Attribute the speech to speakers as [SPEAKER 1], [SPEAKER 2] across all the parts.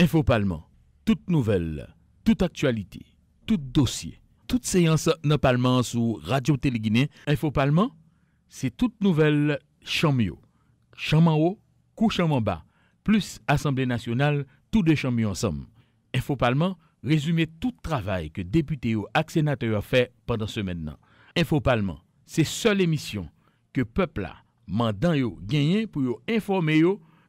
[SPEAKER 1] Info Palman, tout nouvel, tout aktualite, tout dosye, tout seyans nan Palman Radio Telegine. Info Palman, se tout nouvel chanmyo, chanman ou, kou chanman ba, plus Assemblée Nationale, tout de chanmyo ansam. Info Palman, rezume tout travay ke depute ou ak senate ou a fe pandan semen nan. Info Palman, se sol emisyon ke pepla mandan yo genyen pou yo informe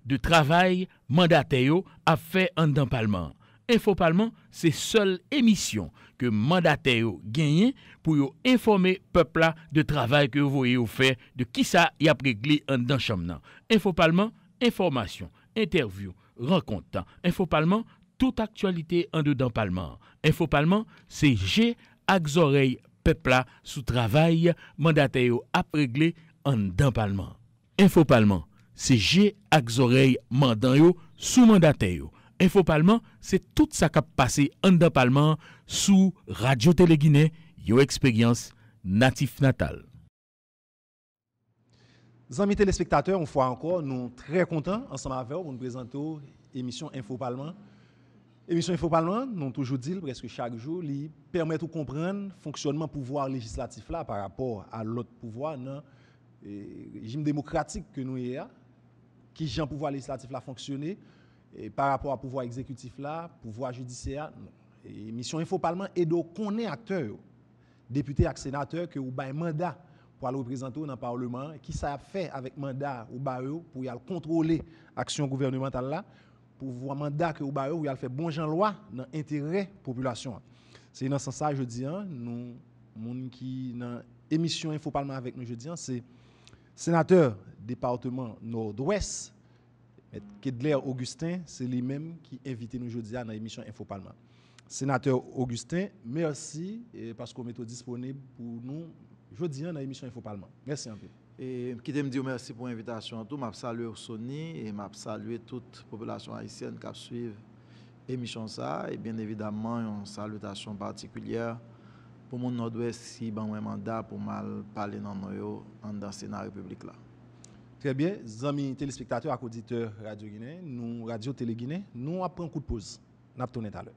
[SPEAKER 1] de travay mandate yo a fe an dan palman. Info Palman, se sol emisyon ke mandate yo genyen pou yo informe pepla de travay ke yo voye yo fe de ki sa y ap regli an dan chom nan. Info Palman, informasyon, interview, renkontan. Info Palman, tout aktualite an de dan palman. Info Palman, se je ak zorey pepla sou travay mandate yo ap regli an dan palman. Info se je ak zorey mandan yo sou mandate yo. Info Palman, se tout sa kap pase an da Palman sou Radio Tele yo eksperyans natif natal.
[SPEAKER 2] Zanmi telespektateur, ou fwa anko, nou tre kontan ansan ma vew pou nou prezento emisyon Info Palman. Emisyon Info Palman, nou toujou dil preske chak jou, li permèt ou kompren fonksyonman pouvoar legislatif la par rapport a lot pouvoar nan eh, jim demokratik ke nou ye a. qui gens pouvoir législatif là fonctionner et par rapport à pouvoir exécutif là, pouvoir judiciaire. Non. Et mission info parlement et donc on est acteur député et sénateur que ou un mandat pour aller représenter dans le Parlement, qui ça a fait avec mandat ou barreau pour y contrôler l'action gouvernementale là, pour voir mandat que ou barreau y fait bon gens loi dans intérêt population. C'est dans ce sens ça je dis, hein, nous, monde qui dans émission Info Parlement avec nous je dis, hein, c'est senateur Departement Nord-Ouest, Kedler Augustin, se li menm ki evite nou jodia nan emisyon Info Palma. Senateur Augustin, mersi, pasko meto disponib pou nou jodia nan emisyon Info Palma. Mersi anpe.
[SPEAKER 3] Kite mdi ou mersi pou invitasyon an tou, map salwe ou soni, map salwe tout populasyon Haitienne kap suive emisyon sa, e bien evidaman yon salutasyon partikulyer pou moun Nord-Ouest si ban mwen manda pou mal pale nan noyo an dan Senat Republik la.
[SPEAKER 2] Très bien, amis téléspectateurs et auditeurs Radio Guinée, nous, Radio Télé Guinée, nous apprenons un coup de pause. Nous tout à l'heure.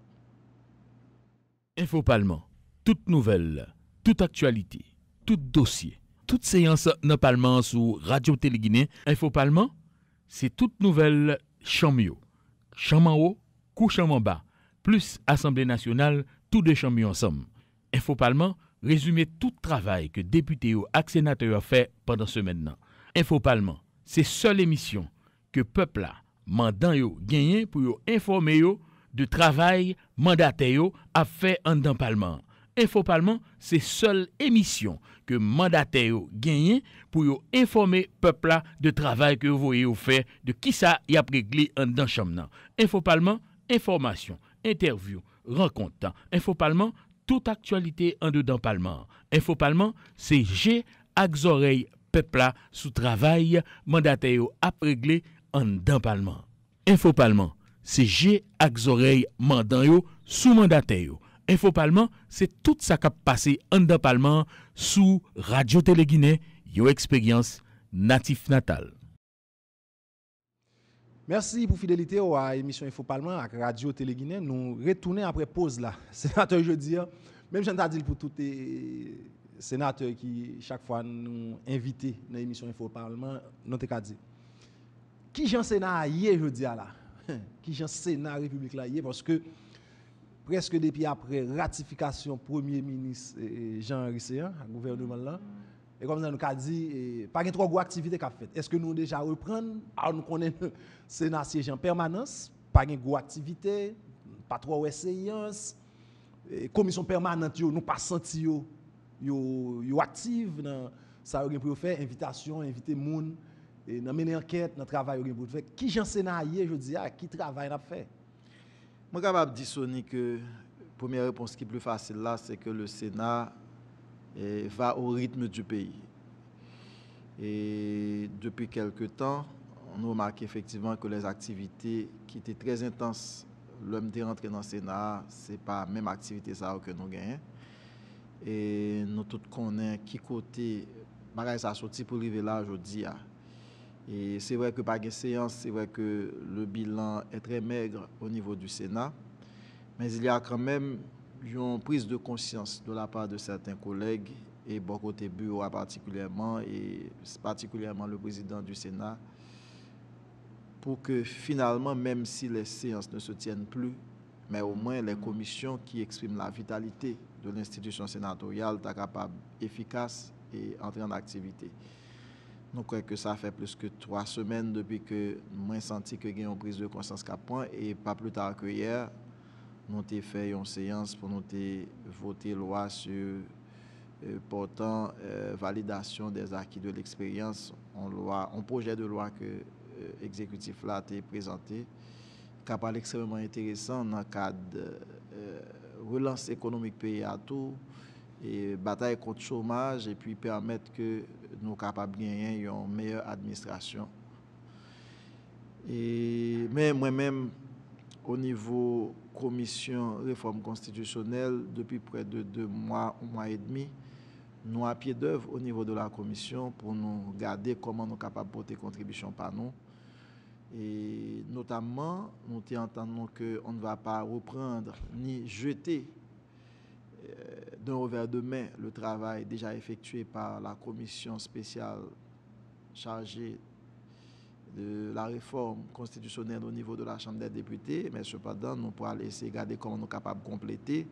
[SPEAKER 1] Info Palman, toute nouvelle, toute actualité, tout dossier, toute séance dans Palman sur Radio Télé Guinée. Info Palman, c'est toute nouvelle chamio. Chamon haut, coup chamon bas, plus Assemblée nationale, tout de chamio ensemble. Info Palman, résumer tout travail que député ou sénateur a fait pendant ce maintenant. Info Palman, se sol emisyon ke pepla mandan yo genyen pou yo informe yo de travay mandate yo ap fe an dan Palman. Info Palman, se sol emisyon ke mandate yo genyen pou yo informe pepla de travay ke yo voye yo fe de ki sa y ap regli an dan chom nan. Info Palman, informasyon, interview, renkontan. Info Palman, tout aktualite an de dan palman. Info palman, se je ak zorey pepla sou travay mandate yo ap regle an dan palman. Info palman, se je ak zorey mandan yo sou mandate yo. Info palman, se tout sa kap pase an dan palman sou Radio Teleguine yo eksperyans natif natal.
[SPEAKER 2] Mersi pou fidelite ou a emisyon Info Palman ak Radio Telegine. Nou retounen apre pose la. Senate je di, menm jen ta dil pou tout e... sénateur qui, chaque fois, nous invite dans l'émission Info Parlement, nous te dit. Qui j'en Sénat je dis là Qui j'en Sénat République là Parce que presque depuis après ratification Premier ministre Jean Risséan, gouvernement là, et comme ça nous a dit, pas trop gros activité qu'a fait. Est-ce que nous déjà reprendre? Alors nous connaissons Sénat siège en permanence, pas de gros activité, pas trop de séance, commission permanente, nous pas senti yo, yo active dans ça yo pour faire invitation, inviter moun. Et dans mener enquête, dans travail yo pour faire. Qui j'en Sénat je dis ah, qui travaille n'a fait?
[SPEAKER 3] Moi capable dire Sony que première réponse qui est plus facile là, c'est que le Sénat et va au rythme du pays. Et depuis quelque temps, on remarque effectivement que les activités qui étaient très intenses, l'homme était rentré dans le Sénat, ce n'est pas la même activité ça que nous gagnons. Et nous tous connaissons qui côté, pareil, ça sorti pour arriver là aujourd'hui. Et c'est vrai que par une séance, c'est vrai que le bilan est très maigre au niveau du Sénat, mais il y a quand même une prise de conscience de la part de certains collègues et beaucoup côté bureau particulièrement, et particulièrement le président du Sénat, pour que finalement, même si les séances ne se tiennent plus, mais au moins les commissions qui expriment la vitalité de l'institution sénatoriale soient capables, efficaces et entrer en activité. Nous croyons que ça fait plus que trois semaines depuis que moi senti que j'ai une prise de conscience qu'à point et pas plus tard que hier, nous avons fait une séance pour nous voter loi sur euh, portant euh, validation des acquis de l'expérience en loi, en projet de loi que l'exécutif euh, a présenté, qui est extrêmement intéressant dans le cadre de relance économique pays à tout, et bataille contre le chômage, et puis permettre que nous capables de gagner une meilleure administration. Et, mais moi-même, au niveau commission réforme constitutionnelle, depuis près de deux mois, un mois et demi, nous à pied d'œuvre au niveau de la commission pour nous garder comment nous sommes capables de porter contribution par nous. Et notamment, nous entendons qu'on ne va pas reprendre ni jeter euh, d'un revers de main le travail déjà effectué par la commission spéciale chargée de la réforme constitutionnelle au niveau de la Chambre des députés, mais cependant, nous pourrons essayer de regarder comment nous sommes capables de compléter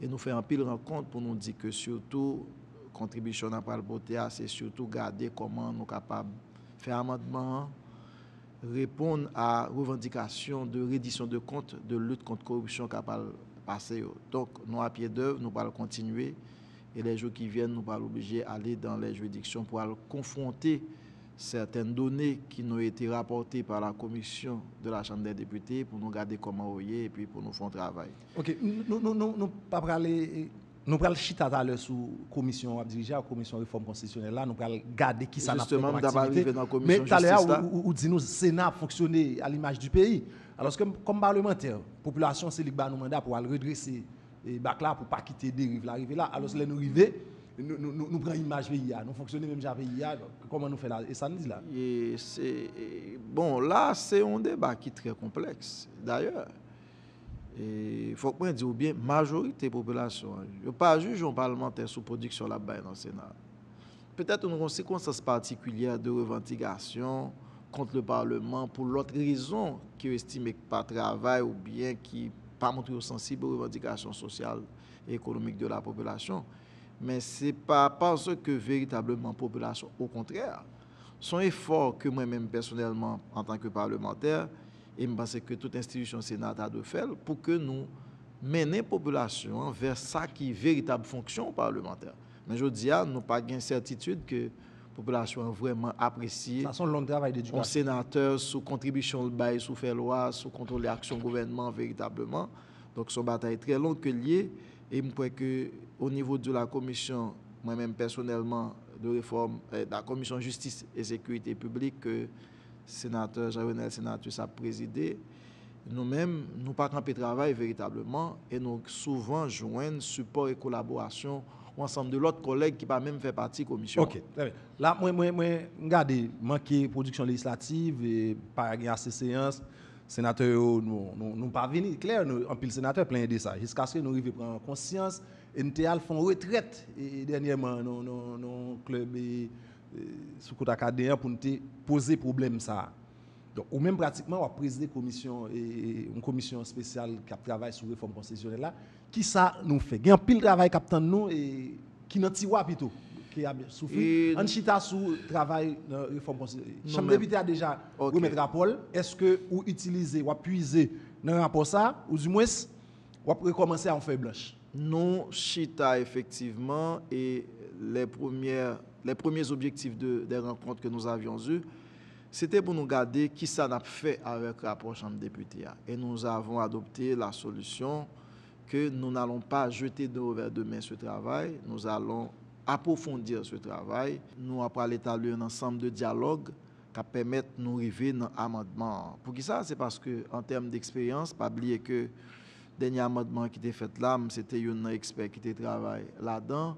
[SPEAKER 3] et nous faire un pile rencontre pour nous dire que surtout, contribution à le c'est surtout garder comment nous sommes capables de faire amendement, répondre à revendications de reddition de comptes, de lutte contre la corruption capable passer. Donc, nous, à pied d'œuvre, nous allons continuer. Et les jours qui viennent, nous allons obliger aller dans les juridictions pour aller confronter certaines données qui nous ont été rapportées par la commission de la Chambre des députés pour nous garder comment on et puis pour nous faire un travail.
[SPEAKER 2] OK. Nous ne nous, pas parler. Nous allons chita à l'heure sous commission dirigée la commission réforme constitutionnelle là, nous allons garder qui ça
[SPEAKER 3] n'a pas comme activité. Dans la
[SPEAKER 2] commission Mais tout à l'heure, vous dites nous Sénat fonctionner à l'image du pays. Alors que comme parlementaire, la population c'est le mandat pour aller redresser et bac là pour pas quitter dérive l'arrivée là. Alors que nous arrivons nous, nous, nous, nous prenons l'image PIA, nous fonctionnons même avec PIA, comment nous faisons là Et ça nous dit là
[SPEAKER 3] et et Bon, là, c'est un débat qui est très complexe, d'ailleurs. Il faut que je dise bien, majorité de la population, je ne pas juge un parlementaire sous production là dans le Sénat. Peut-être une circonstance particulière de revendication contre le Parlement pour l'autre raison qui estime pas travail ou bien qui pas montré sensible aux revendications sociales et économiques de la population. Mais ce n'est pas parce que véritablement la population, au contraire, son effort que moi-même personnellement, en tant que parlementaire, et je pense que toute institution Sénat a de faire pour que nous menions la population vers ça qui est véritable fonction parlementaire. Mais je dis, nous n'avons pas certitude que la population a vraiment apprécié
[SPEAKER 2] ça un long travail d'éducation.
[SPEAKER 3] sénateur sous contribution le bail, sous faire loi, sous contrôle l'action gouvernement véritablement. Donc, son bataille très longue que liée. Et je crois qu'au niveau de la commission, moi-même personnellement, de réforme, de eh, la commission justice et sécurité publique, que le sénateur Jean-Renel Sénatus a présidé, nous-mêmes, nous pas camper travail véritablement et nous souvent joignons support et collaboration ensemble de l'autre collègue qui pas même fait partie de la commission.
[SPEAKER 2] Ok. Là, moi, moi, moi, regardez, manquer production législative et pas assez séance sénateurs nous nous pas venir clair nous en pile sénateur plein de ça jusqu'à ce que nous arrivions prendre conscience et nous font retraite. Et dernièrement nous nous club et sous côté académien pour nous poser problème ça. Donc ou même pratiquement on présider commission et une commission spéciale qui travaille sur réforme constitutionnelle là. Qui ça nous fait? Il y a un pile travail qui nous et qui n'en tire plutôt qui a souffert. En chita sous travail de réforme constitutionnelle. Chambre député a déjà remis rapport. Est-ce que vous utilisez ou puisez dans le rapport ça, ou du moins, vous recommencer en feuille blanche?
[SPEAKER 3] nous chita effectivement et les, premières, les premiers objectifs de, des rencontres que nous avions eues, c'était pour nous garder qui ça n'a fait avec la prochaine députée. Et nous avons adopté la solution que nous n'allons pas jeter de vers demain ce travail, nous allons approfondir ce travail. Nous allons parler un ensemble de dialogues qui permettent de nous arriver dans l'amendement. Pour qui ça C'est parce que en termes d'expérience, pas oublier que Denye amadman ki te fet la, mwen se te yon nan ekspert ki te travay la dan.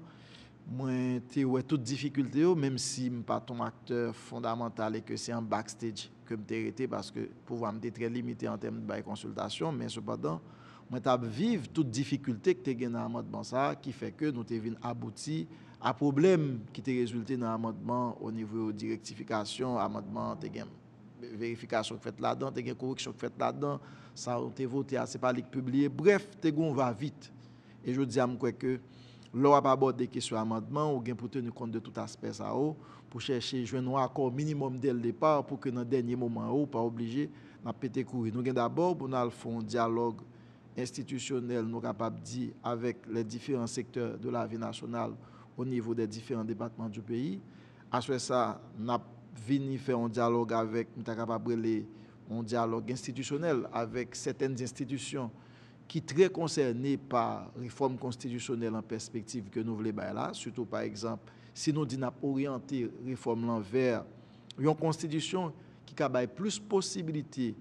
[SPEAKER 3] Mwen te wè tout difficulte oh, yo, mèm si m pa ton akteur fondamental e ke se an backstage ke m te rete, paske pou pouwa m te tre limité an tem de bay konsultasyon, men sepadan, mwen tab viv tout difficulte ki te gen nan amadman sa, ki fe ke nou te vin abouti a problem ki te rezulte nan amadman o nivou direktifikasyon, amadman te gen. verifikasyon k fèt la dan, te gen koriksyon k fèt la dan, sa ou te vote a sepalik publie, bref, te goun va vit. E jwou di am kweke, lò ap abot de kesyo amandman ou gen pou tenu kont de tout aspe sa ou pou chèche jwen nou akor minimum del depar pou ke nan denye mouman ou pa oblije nan pete kouri. Nou gen d'abord pou nan al fon diyalog institisyonel nou kapap di avèk le difèren sektèr de la vi nasyonal ou nivou de difèren debatman du peyi. Aswe sa, nan vini fè an diyalog avèk, nou ta kapap brele an diyalog institisyonel avèk setèn di institisyon ki tre konserni pa reforme konstitisyonel an perspektiv ke nou vle bay la, suto par ekzamp, si nou di nap oryante reforme lan ver, yon konstitisyon ki ka bay plus posibilite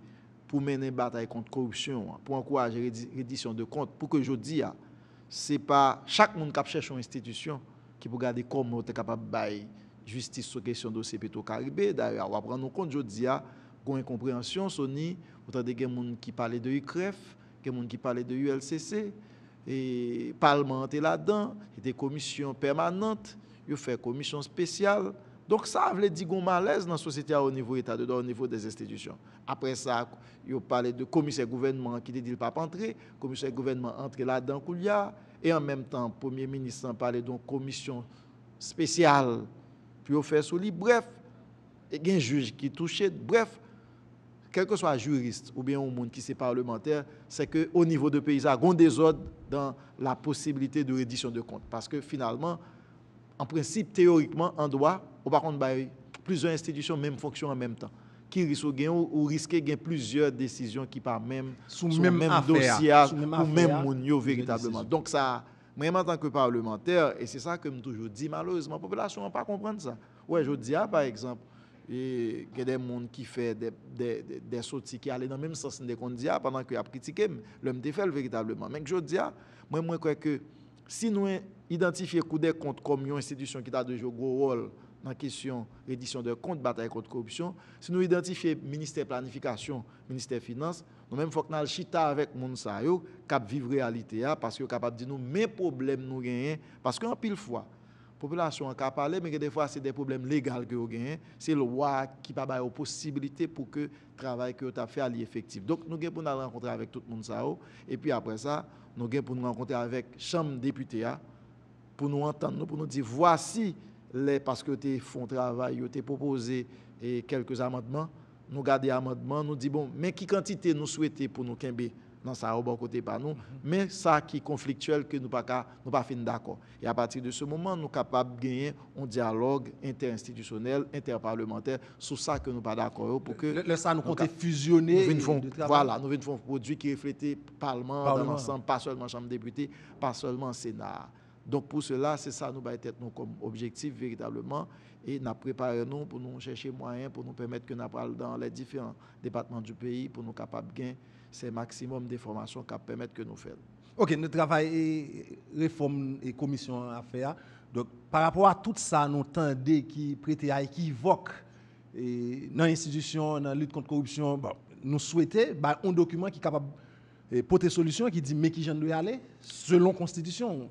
[SPEAKER 3] pou menen batay kont korupsyon, pou ankouaj redisyon de kont, pou ke jodi ya, se pa chak moun kap chèch yon institisyon ki pou gade kom nou te kapab bay justice sou kesyon dosye peto karibè, daya wap ran nou kont jodi ya, gwen komprensyon soni, ou ta de gen moun ki pale de yukref, gen moun ki pale de ULCC, e palmente la dan, ete komisyon permanente, yo fè komisyon spesyal, donk sa avle di goun malez nan sosyete a o nivou etat de do, o nivou des institisyon. Apre sa, yo pale de komisyon gouvernement te dil pap antre, komisyon gouvernement antre la dan kou liya, e an menm tan, premier ministran pale don komisyon spesyal, pi yo fè sou li, bref, gen juj ki touche, bref, kelke so a jurist ou bien moun ki se parlementer, se ke o nivou de peyisa, goun de zod dan la posibilite de redisyon de kont. Paske finalman, an prinsip teorikman, an doa, ou pa kont baye, plizyon institisyon menm fonksyon an menm tan. Ki riso gen ou riske gen plizyon desisyon ki pa menm sou menm dosya, ou menm moun yo veritableman. Donk Mwen en tant que parlementaire, et c'est ça que je toujours dit, malheureusement, la population n'a pas comprendre ça. Ouais, je dis, ah, par exemple, il y a des gens qui font des, des, des, des sorties qui allaient dans le même sens de qu'on dit, ah, pendant qu'ils ont critiqué, l'homme fait véritablement. Mais je dis, ah, moi, moi, crois que si nous identifions coup des comptes comme une institution qui a de jouer gros rôle dans la question reddition de comptes, bataille contre la corruption, si nous identifions ministère planification, ministère finance, finances, nou menm fok nan chita avèk moun sa yo, kap viv realite ya, paske yo kapap di nou men problem nou genyen, paske an pil fwa, Populasyon an ka pale, men gen defwa se de problem legal ke yo genyen, se lo wak ki pa baye ou posibilite pou ke travay ke yo ta fe ali efektif. Donk nou gen pou nan renkontre avèk tout moun sa ou, epi apre sa, nou gen pou nan renkontre avèk chanm depute ya, pou nou antan nou, pou nou di, vwasi le, paske yo te fon travay, yo te propose e kelkez amadman, nou gade amadman, nou di bon, men ki kantite nou souwete pou nou kenbe, nan sa ou bon kote pa nou, men sa ki konfliktuel ke nou pa fin d'akor. E a pati de se mouman, nou kapab genyen un diyalog inter-institutionel, inter-parlementer, sou sa ke nou pa d'akor yo, pou ke...
[SPEAKER 2] Le sa nou konte fusioné...
[SPEAKER 3] Voilà, nou ven foun prodwi ki reflete parlement, dan ansan, pa solman chanm deputé, pa solman senat. Donk pou cela, se sa nou ba etet nou kom objektif veritableman, e na prepare nou pou nou chèche mwayen, pou nou pèmèt ke na pral dan le diferent departement du peyi, pou nou kapab genyen se maksimum de formasyon kap pemet ke nou fel.
[SPEAKER 2] Ok, nou travay reform e komisyon a fe a. Par rapport a tout sa nou tende ki prete a ekivok nan institisyon, nan lut kont korupsyon, nou souwete, un dokumen ki kapab pote solusyon ki di me ki jen nou yale, selon konstitisyon,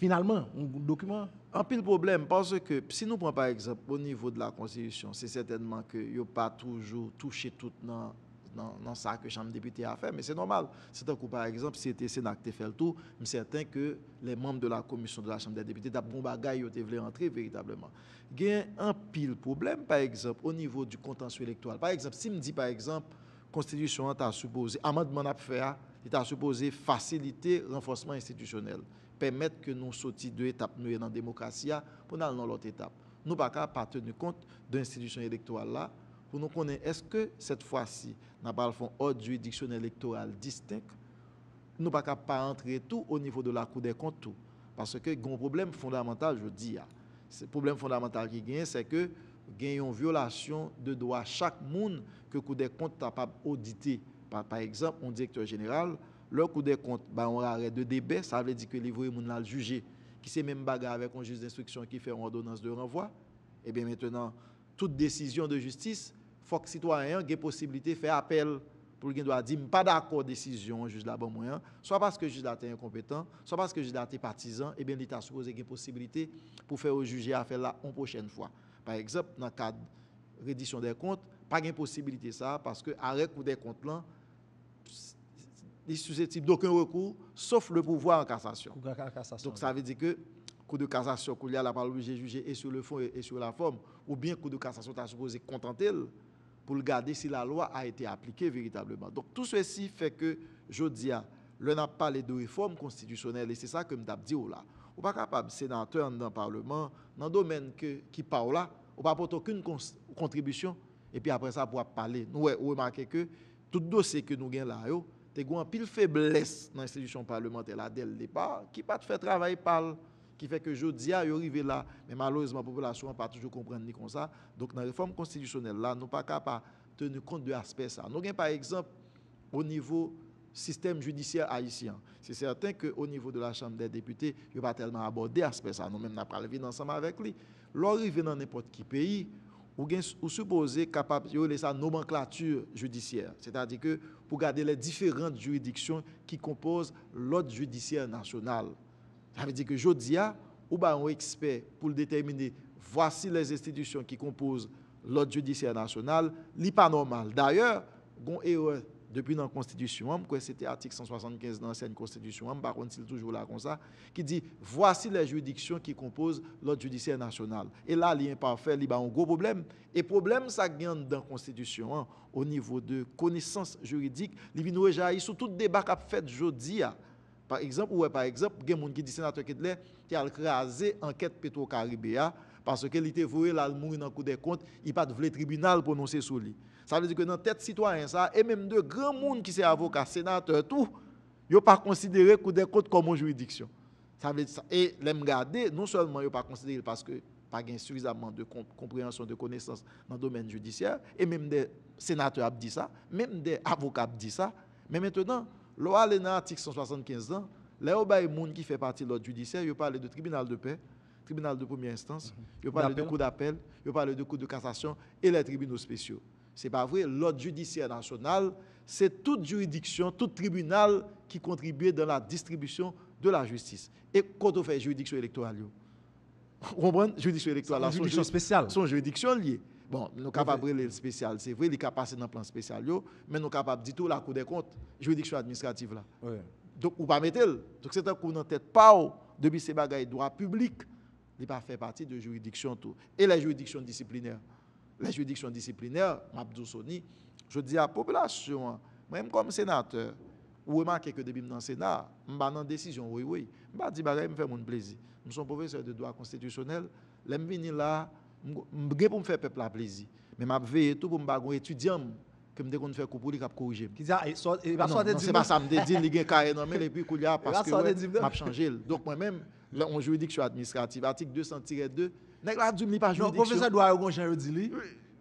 [SPEAKER 2] finalman, un dokumen.
[SPEAKER 3] An pi l problem, parce ke si nou pran par exemple, au nivou de la konstitisyon, se certainman ke yo pa toujou touche tout nan nan sa ke chanm depite a fe, men se normal. Se tan kou par exemple, si ete senak te fel tou, mi certain ke le membe de la komisyon de la chanm de depite tap bon bagay yo te vle rentre veritableman. Gen an pil problem, par exemple, au nivou du kontansyo elektoral. Par exemple, si mi di par exemple, konstitusyon an ta suppose, amadman ap fe a, ta suppose fasilite permettre que nous sortions de l'étape nous dans la démocratie pour nous aller dans l'autre étape. Nous ne pouvons pas tenir compte de l'institution électorale là pour nous connaître est-ce que cette fois-ci, nous avons fait un ordre juridictionnel électoral distinct. Nous ne pouvons pas entrer tout au niveau de la Cour des comptes. Tout. Parce que un problème fondamental, je dis, le problème fondamental qui gagne, c'est que gagne une violation de droit chaque monde que Cour des comptes est capable d'auditer. Par, par exemple, un directeur général, lor kou de kont ba yon rare de debe, sa vle di ke livou yon moun lal juje. qui c'est même bagarre avec un juge d'instruction qui fait une ordonnance de renvoi, et bien maintenant, toute décision de justice, faut que le citoyen ait possibilité de faire appel pour qu'il doit dire pas d'accord décision juge là-bas moyen, soit parce que le juge là est incompétent, soit parce que le juge là est partisan, et bien l'État supposé une possibilité pour faire juger affaire là une prochaine fois. Par exemple, dans le cadre de reddition des comptes, pas de possibilité ça parce que arrêt ou des comptes là est susceptible d'aucun recours sauf le pouvoir en cassation. Donc ça veut dire que coup de cassation y a la parole obligé juger et sur le fond et sur la forme ou bien coup de cassation tu as supposé contenter pour regarder si la loi a été appliquée véritablement. Donc tout ceci fait que je dis le n'a pas les deux réformes constitutionnelles et c'est ça que je dit là. Ou pas capable sénateur dans le parlement dans le domaine que qui parle là, ou pas apporter aucune contribution et puis après ça pour parler. Nous remarquez que tout dossier que nous avons là, tu as une pile faiblesse dans l'institution parlementaire là dès le départ qui pas fait travail par qui fait que je dis à arriver là, mais malheureusement, la population n'a pas toujours compris ni comme ça. Donc, dans la réforme constitutionnelle, là, nous ne pas capable de tenir compte de l'aspect ça. Nous avons, par exemple, au niveau système judiciaire haïtien. C'est certain qu'au niveau de la Chambre des députés, il n'y a pas tellement abordé l'aspect ça. Nous-mêmes, nous pas ensemble avec lui. L'arrivée dans n'importe quel pays, ou, ou supposé capable de sa nomenclature judiciaire. C'est-à-dire que pour garder les différentes juridictions qui composent l'ordre judiciaire national. Ça veut dire que Jodia, ou bien un expert pour déterminer voici les institutions qui composent l'ordre judiciaire national, n'est pas normal. D'ailleurs, erreur depuis dans la Constitution, c'était l'article 175 dans l'ancienne Constitution, par contre, c'est toujours là comme ça, qui dit voici les juridictions qui composent l'ordre judiciaire national. Et là, l'imparfait, il y a un gros problème. Et problème, ça gagne dans la Constitution, hein, au niveau de connaissance juridique, il vient sur tout débat qu'a fait aujourd'hui. Par exemple, par exemple, il y a des gens qui disent sénateur Kedler qui a crasé enquête Petro-Caribéa parce qu'il était voué là, mourir dans le coup des comptes, il pas de tribunal prononcer sur lui. Ça veut dire que dans tête citoyen ça, et même de grands monde qui sont avocats, sénateurs, tout, ils n'ont pas considéré coup des comptes comme une juridiction. Ça veut dire ça. Et les garder, non seulement ils n'ont pas considéré parce que pas suffisamment de compréhension, de connaissance dans le domaine judiciaire, et même des sénateurs ont dit ça, même des avocats ont dit ça, mais maintenant, Loi dans l'article 175 ans, les gens qui fait partie de l'ordre judiciaire, ils parlent de tribunal de paix, tribunal de première instance, ils parlent de cour d'appel, ils parlent de cour de cassation et les tribunaux spéciaux. Ce n'est pas vrai, l'ordre judiciaire national, c'est toute juridiction, tout tribunal qui contribue dans la distribution de la justice. Et quand on fait juridiction électorale, vous comprenez? Juridiction électorale,
[SPEAKER 2] c'est une juridiction spéciale.
[SPEAKER 3] Son juridiction liée. Bon, nous sommes capables de spécial, c'est vrai, il est passé dans le plan spécial, mais nous sommes capables de tout la Cour des comptes, juridiction administrative là. Donc, ou pas mettre Donc, c'est un coup dans tête pas depuis ces bagailles droit public, il pas fait partie de juridiction tout. Et les juridictions disciplinaires. Les juridictions disciplinaires, Mabdou Soni, je dis à la population, même comme sénateur, ou remarquez que depuis dans le Sénat, je suis dans décision, oui, oui. Je dis que me fait mon plaisir. Je suis professeur de droit constitutionnel. Je suis là, je pour me faire peuple plaisir. Mais je veille tout pour me étudiant que je vais faire pour lui corriger.
[SPEAKER 2] Qui ah,
[SPEAKER 3] c'est pas ça, je dis il a carré non mais et puis parce que m'a changé. Donc moi-même en juridiction administrative article 200-2 nèg la dit pas.
[SPEAKER 2] Non, professeur doit avoir Jean dit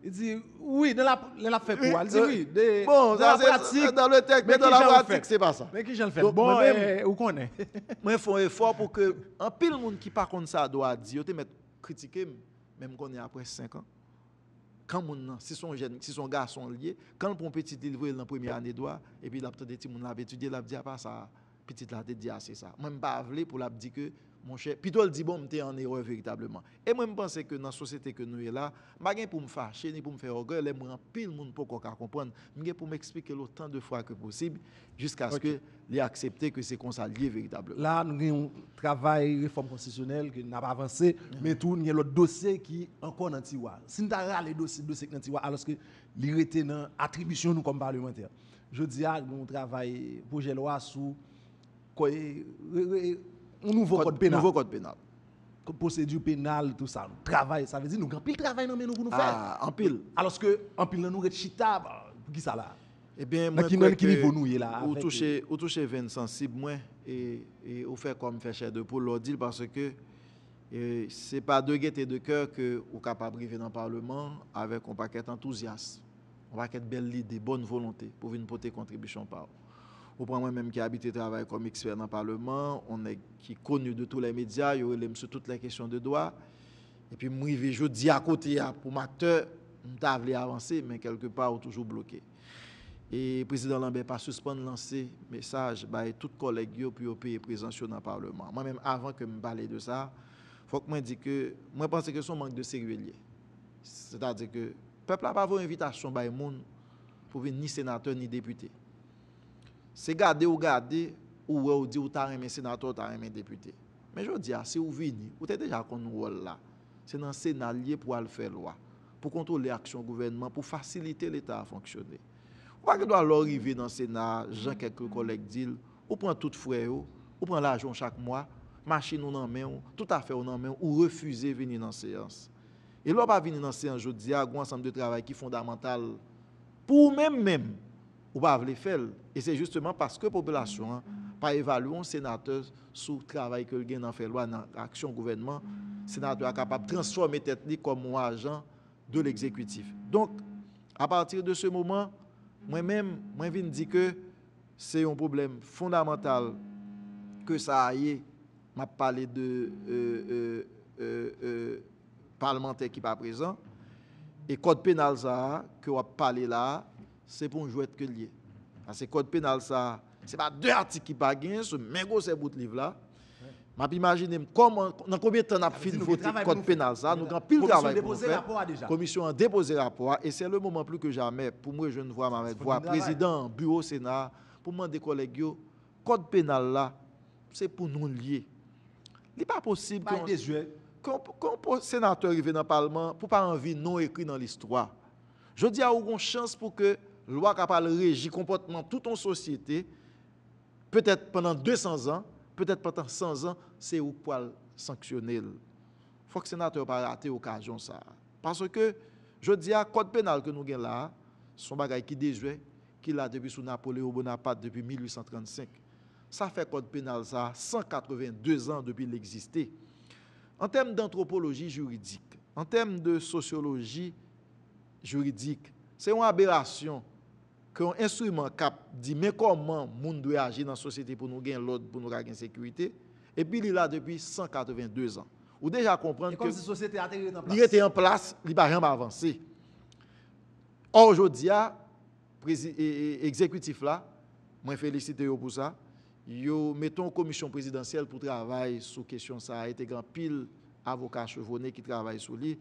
[SPEAKER 2] il dit oui, dans la, la fait quoi Il dit oui. De,
[SPEAKER 3] bon, dans la pratique, dans le texte, mais dans la pratique, c'est pas ça.
[SPEAKER 2] Mais qui j'en fais? Bon, eh, où qu'on est?
[SPEAKER 3] Moi, un effort pour que, un pile monde qui par contre ça doit dire, te mettre critiquer même qu'on est après 5 ans. Quand mon si son jeune, si son garçon lié, quand le petit il dans la première année droit et puis a des petits monde étudié, il a dit pas ah, ça petit là dit ah c'est ça. Moi me pas pour la dire que mon cher, plutôt elle dit bon, tu es en erreur véritablement. Et moi, je pense que dans la société que nous sommes là, je ne pour me fâcher ni pour me faire orgueil, je suis pile monde pour qu'on comprendre, je pour m'expliquer autant de fois que possible jusqu'à ce que les accepter que c'est qu'on s'allie véritablement.
[SPEAKER 2] Là, nous avons un travail réforme constitutionnelle qui n'a pas avancé, mm-hmm. mais tout, il y a l'autre dossier qui est encore dans le Si nous avons les dossiers, dossiers dans le alors que les dans l'attribution nous comme parlementaires. Je dis à nous travail projet de loi sur un nouveau code, pénal.
[SPEAKER 3] Nouveau code pénal.
[SPEAKER 2] Procédure pénale, tout ça. Travail, ça veut dire nous avons pile travail dans nous pour nous faire.
[SPEAKER 3] Ah, en pile.
[SPEAKER 2] Alors que en pile nous chita, bah, pour qui ça là?
[SPEAKER 3] Eh bien, moi,
[SPEAKER 2] qui niveau nous là
[SPEAKER 3] Ou toucher ou toucher 20 sensible moins et et ou faire comme faire cher de pour leur dire parce que ce c'est pas de gaieté de cœur que ou capable arriver dans le parlement avec un paquet enthousiaste, un paquet belle idée, bonne volonté pour venir porter contribution par Ou pran mwen menm ki habite travay kom eksper nan parleman, on e ki konu de tou le media, yo elem sou tout le kesyon de doa. E pi mwen vejou di akote ya pou makte, mwen ta avle avanse, men kelke pa ou toujou bloke. E prezident Lambert pa suspon lanse mesaj bay tout koleg yo pi yo peye prezansyon nan parleman. Mwen menm avan ke mwen pale de sa, fok mwen di ke, mwen pense ke son mank de serye liye. Se ta di ke, pepl ap avon evitasyon bay moun pou ve ni senatè ni deputè. Se gade ou gade, ou ou di ou ta remen senato, ou ta remen depute. Men jodi a, se ou vini, ou te deja kon nou wol la. Se nan senat liye pou al fè lwa, pou kontrole aksyon gouvernement, pou fasilite l'Etat a fonksyonè. Ou pa ki do a al rive nan senat, jan keke kolek dil, ou pran tout fwe yo, ou pran l'ajon chak mwa, machin ou nan men ou, tout afe ou nan men ou, ou refuze vini nan seyans. E lò pa vini nan seyans, jodi a, gwen ansam de travay ki fondamental pou mèm mèm, ou pas les faire. Et c'est justement parce que la population pas évalué un sénateur sous le travail que le dans fait loi dans l'action gouvernement, le sénateur est capable de transformer tête comme un agent de l'exécutif. Donc, à partir de ce moment, moi-même, moi viens dire que c'est un problème fondamental que ça aille. M'a parlé de euh, euh, euh, euh parlementaires qui pas présent et code pénal ça que on a parlé là wap pale la, se pou njou et ke liye. Se kode penal sa, se pa de artik ki pa gen, se mengo se bout liv la, map imagine, nan koumye tan ap fin vote kode penal sa, nou kan pil travay pou fè, komisyon an depose rapor, e se le mouman plou ke jamè, pou mwen jen vwa mamet vwa, prezident, bureau, senat, pou mwen de kolegyo, kode penal la, se pou nou liye. Li pa posib,
[SPEAKER 2] pa de zwe,
[SPEAKER 3] kon pou senateur rive nan parlement, pou pa anvi non ekri nan l'histoire. Je di a ou gon chans pou loi capable de régir comportement toute une société, peut-être pendant 200 ans, peut-être pendant 100 ans, c'est au poil sanctionner. Il faut que le sénateur pas raté l'occasion. Ça. Parce que, je dis à code pénal que nous avons là, son bagage qui déjouait, qui l'a depuis sous Napoléon Bonaparte depuis 1835. Ça fait code pénal ça 182 ans depuis l'existait. En termes d'anthropologie juridique, en termes de sociologie juridique, c'est une aberration qu'un instrument cap dit mais comment monde doit agir dans la société pour nous gagner l'ordre, pour nous gagner la sécurité, et puis il est là depuis 182 ans. Ou déjà comprendre que
[SPEAKER 2] si société a été en place.
[SPEAKER 3] il était en place, il n'a rien avancé. Or, aujourd'hui, exécutif là, moi félicite pour ça, yo mettons commission présidentielle pour travailler sur question ça a été grand pile avocat chevronné qui travaille sur lui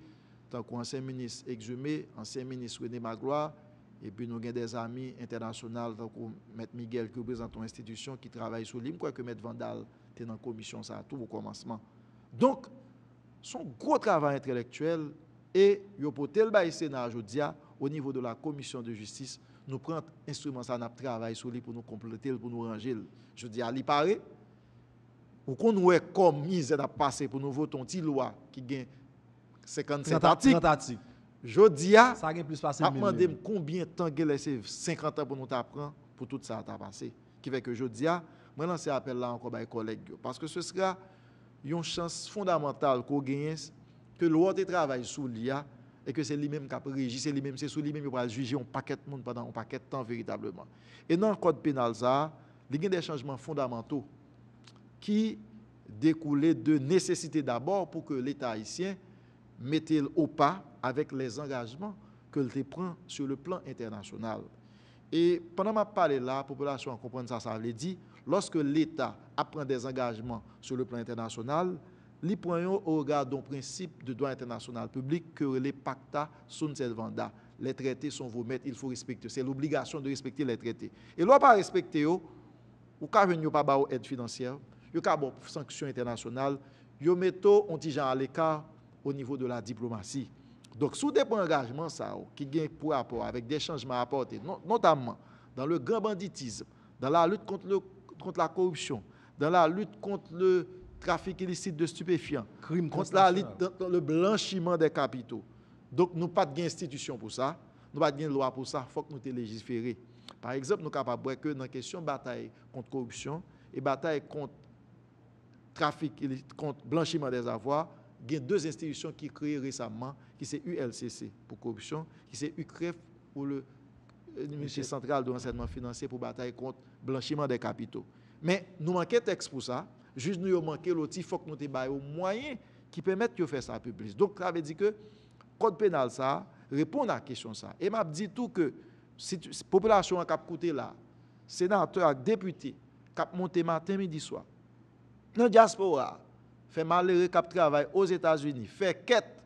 [SPEAKER 3] tant qu'ancien ministre exhumé ancien ministre René Magloire et puis nous avons des amis internationaux que M. Miguel qui représente une institution qui travaille sur lui je crois que M. Vandal était dans la commission ça tout au commencement donc son gros travail intellectuel et yo potel ba Sénat au niveau de la commission de justice nous prenons instrument ça n'a travail sur lui pour nous compléter pour nous ranger je dis à l'y paraît ou qu'on nous comme mise à passer pour nous voter une loi qui gagne 57 articles à
[SPEAKER 2] ça gagne plus passé
[SPEAKER 3] demander combien de temps que laisser 50 ans pour nous t'apprendre pour tout ça t'a passé qui fait que à moi lancer appel là encore mes collègues parce que ce sera une chance fondamentale qu'on gagne que loi de travail sous l'IA et que c'est lui-même qui a régi, c'est lui-même, c'est sous lui-même qui va juger un paquet de monde pendant un paquet de temps véritablement. Et dans le code pénal, ça, il y a des changements fondamentaux qui découlaient de nécessité d'abord pour que l'État haïtien mette au pas avec les engagements que le prend sur le plan international. Et pendant ma parole là, la population comprend ça, ça veut dire, lorsque l'État apprend des engagements sur le plan international, li prenons au regard d'un principe de droit international public que les pacta sont servanda. Les traités sont vos maîtres, il faut respecter. C'est l'obligation de respecter les traités. Et l'on pas respecter, ou ka venir pas aide financière, ka bon sanction internationale, yo metto on gens à l'écart au niveau de la diplomatie. Donc sous des engagements ça qui gagne pour rapport avec des changements apportés notamment dans le grand banditisme, dans la lutte contre le contre la corruption, dans la lutte contre le trafic illicite de stupéfiants,
[SPEAKER 2] Crime
[SPEAKER 3] contre la lutte dans le blanchiment des capitaux. Donc, nous pas d'institution pour ça, nous pas de loi pour ça, il faut que nous légiférer. Par exemple, nous sommes capables que dans la question de bataille contre corruption et bataille contre trafic, contre blanchiment des avoirs, il y a deux institutions qui créées récemment, qui c'est ULCC pour corruption, qui c'est UCREF pour le ministère central de renseignement financier pour bataille contre blanchiment des capitaux. Mais nous manquons texte pour ça. Juste nous manquons l'outil, il faut que nous ayons moyen qui permettent de faire ça plus. Donc, ça veut dire que le code pénal, ça, répond à la question ça. Et m'a dit tout que si la population a coûté là, sénateur, député, a monté matin, midi, soir, dans la diaspora, fait malheureux cap travail aux États-Unis, fait quête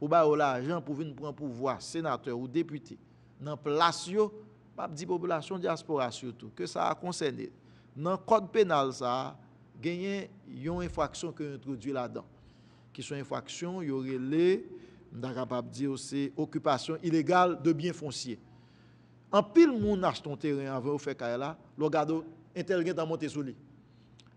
[SPEAKER 3] pour bailler l'argent pour venir prendre pouvoir sénateur ou député dans place yo, pas dit population diaspora surtout que ça a concerné. Dans code pénal ça gagné une infraction que introduit là-dedans qui sont infractions, il y aurait les capable de dire c'est occupation illégale de biens fonciers. En pile moun achète ton terrain avant ou fait là, le gado intel gen ta monter sous lui.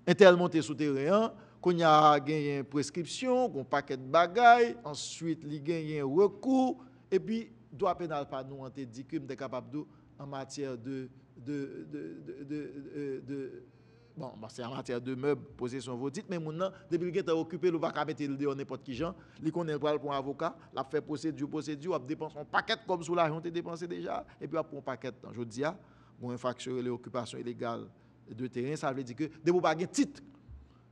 [SPEAKER 3] Intel monter sous terrain, Qu'on a gagné prescription, qu'on paquet de bagaille, ensuite il gagné un recours et puis droit pénal pas nous on te dit que est capable de en matière de de, de, de, de bon, bon bah, c'est en matière de meubles, possession vaudite, mais maintenant, depuis qu'il est occupé, il va pas mettre le dehors n'importe qui gens, il connaît pas pour un avocat, il a fait procédure, procédure, il dépense un paquet comme sous l'argent, il dépensé déjà, et puis il prend un paquet. Je dis, bon, infraction et l'occupation illégale de terrain, ça veut dire que, de vous pas titre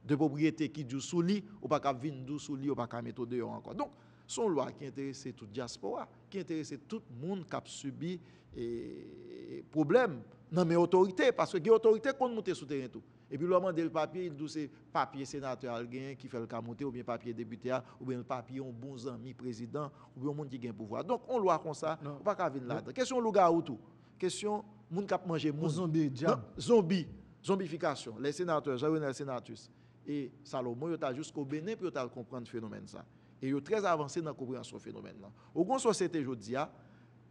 [SPEAKER 3] de propriété qui du sous lit, ou pas qu'à venir sous lit, ou pas qu'à mettre dehors encore. Donc, son loi qui intéresse toute diaspora, qui intéresse tout le monde qui a subi des problèmes dans mes autorités, parce que les autorités qui monter sous terrain tout? Et puis, l'homme le papier, il dit papier sénateur qui fait le cas monter, ou bien papier député, ou bien le papier un bon ami président, ou bien un monde qui gagne pouvoir. Donc, on loi comme ça, on pas venir là. Question loup ou tout? Question, monde qui a mangé
[SPEAKER 2] moun. Zombie,
[SPEAKER 3] Zombie, zombification. Les sénateurs, les sénatrices et Salomon, ils ont jusqu'au Bénin pour comprendre le phénomène ça. Et ils ont très avancé dans la compréhension du phénomène. Au grand société aujourd'hui,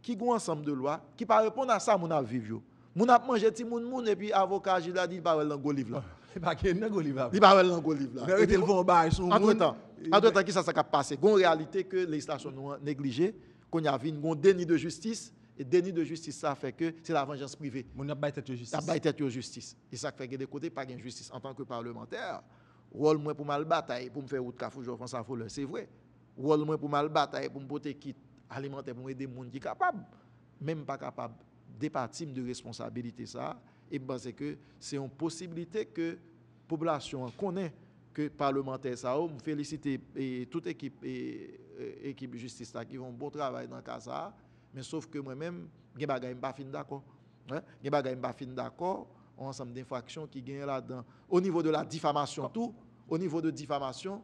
[SPEAKER 3] qui a un ensemble de lois qui ne répondre à ça, mon a vivre. Mon a mangé ti moun moun et puis avocat il a dit il pas dans go livre là.
[SPEAKER 2] Il pas dans go livre là.
[SPEAKER 3] Il pas dans go livre là.
[SPEAKER 2] Il font bail son
[SPEAKER 3] Entre temps, entre temps qui ça ça passé? Gon réalité que les législation nous négligé, qu'on y a vu un déni de justice et déni de justice ça fait que c'est la vengeance privée.
[SPEAKER 2] Mon a tête de justice.
[SPEAKER 3] A tête de justice. Et ça fait que des côtés pas de justice en tant que parlementaire. Rôle moi pour mal bataille pour me faire route cafou François Folleur, c'est vrai. Rôle moi pour mal bataille pour me porter kit alimentaire pour aider monde qui capable même pas capable départir de responsabilité ça et pense que c'est une possibilité que la population connaît que parlementaire ça. Me féliciter et toute équipe et, équipe justice qui font un bon travail dans cas ça. Mais sauf que moi-même je ne pas fin d'accord je pas fin ensemble d'infractions qui gagnent là-dedans. Au niveau de la diffamation tout au niveau de diffamation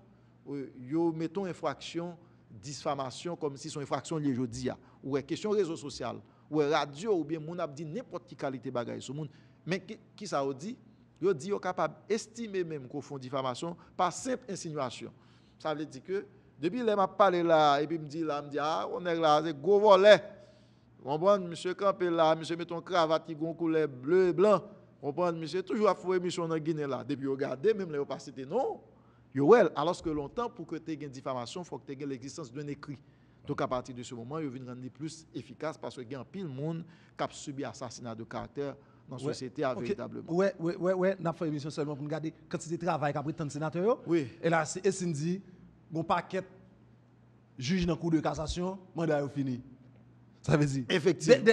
[SPEAKER 3] yo mettons infraction diffamation comme si son infraction liée aujourd'hui ou question réseau social ou radio ou bien moun a dit n'importe quelle qualité bagaille sur monde mais qui ça dit yo dit yo capable estimer même qu'on font diffamation par simple insinuation. Ça veut dire que depuis les m'a parlé là et puis me dit là me dit ah on est là c'est gros volet. Comprendre monsieur campé là monsieur met ton cravate qui gon couleur bleu blanc comprendre monsieur? Toujours à faire émission dans Guinée là depuis regarder même les pas cité non? Yo well alors que longtemps pour que tu aies une diffamation faut que tu aies l'existence d'un écrit donc à partir de ce moment, il vient rendre plus efficace parce que y a pile monde qui a subi assassinat de caractère dans la société véritablement.
[SPEAKER 2] Oui, oui, oui, oui, n'a fait émission seulement pour regarder quantité de travail qu'a pris tant de sénateurs.
[SPEAKER 3] Oui.
[SPEAKER 2] Et là, c'est dit, bon paquet juge dans le cours de cassation, mandat est fini. Ça veut dire.
[SPEAKER 3] Effectivement.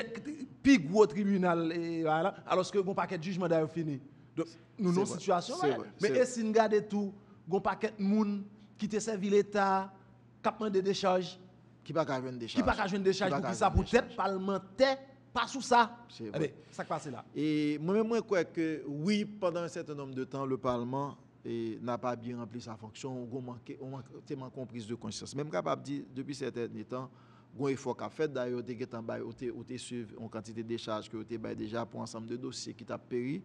[SPEAKER 2] Puis gros tribunal, et voilà, alors que bon paquet de juge, mandat est fini. Donc, nous avons une situation. Mais est-ce que regarde tout, bon paquet de monde qui te servi l'État, qui a demandé des charges,
[SPEAKER 3] qui pas qu'à des
[SPEAKER 2] charges. Qui pas qu'à des charges pour qui ça pour tête parlementaire pas sous ça. C'est eh ça qui passe là.
[SPEAKER 3] Et moi-même je crois que oui pendant un certain nombre de temps le parlement n'a pas bien rempli sa fonction, on manqué on manque comprise de conscience. Même capable dire depuis certain temps Gon e fok a fet da yo te getan bay ou te, te suiv an kantite de chaj ki yo te bay deja pou ansam de dosye ki ta peri.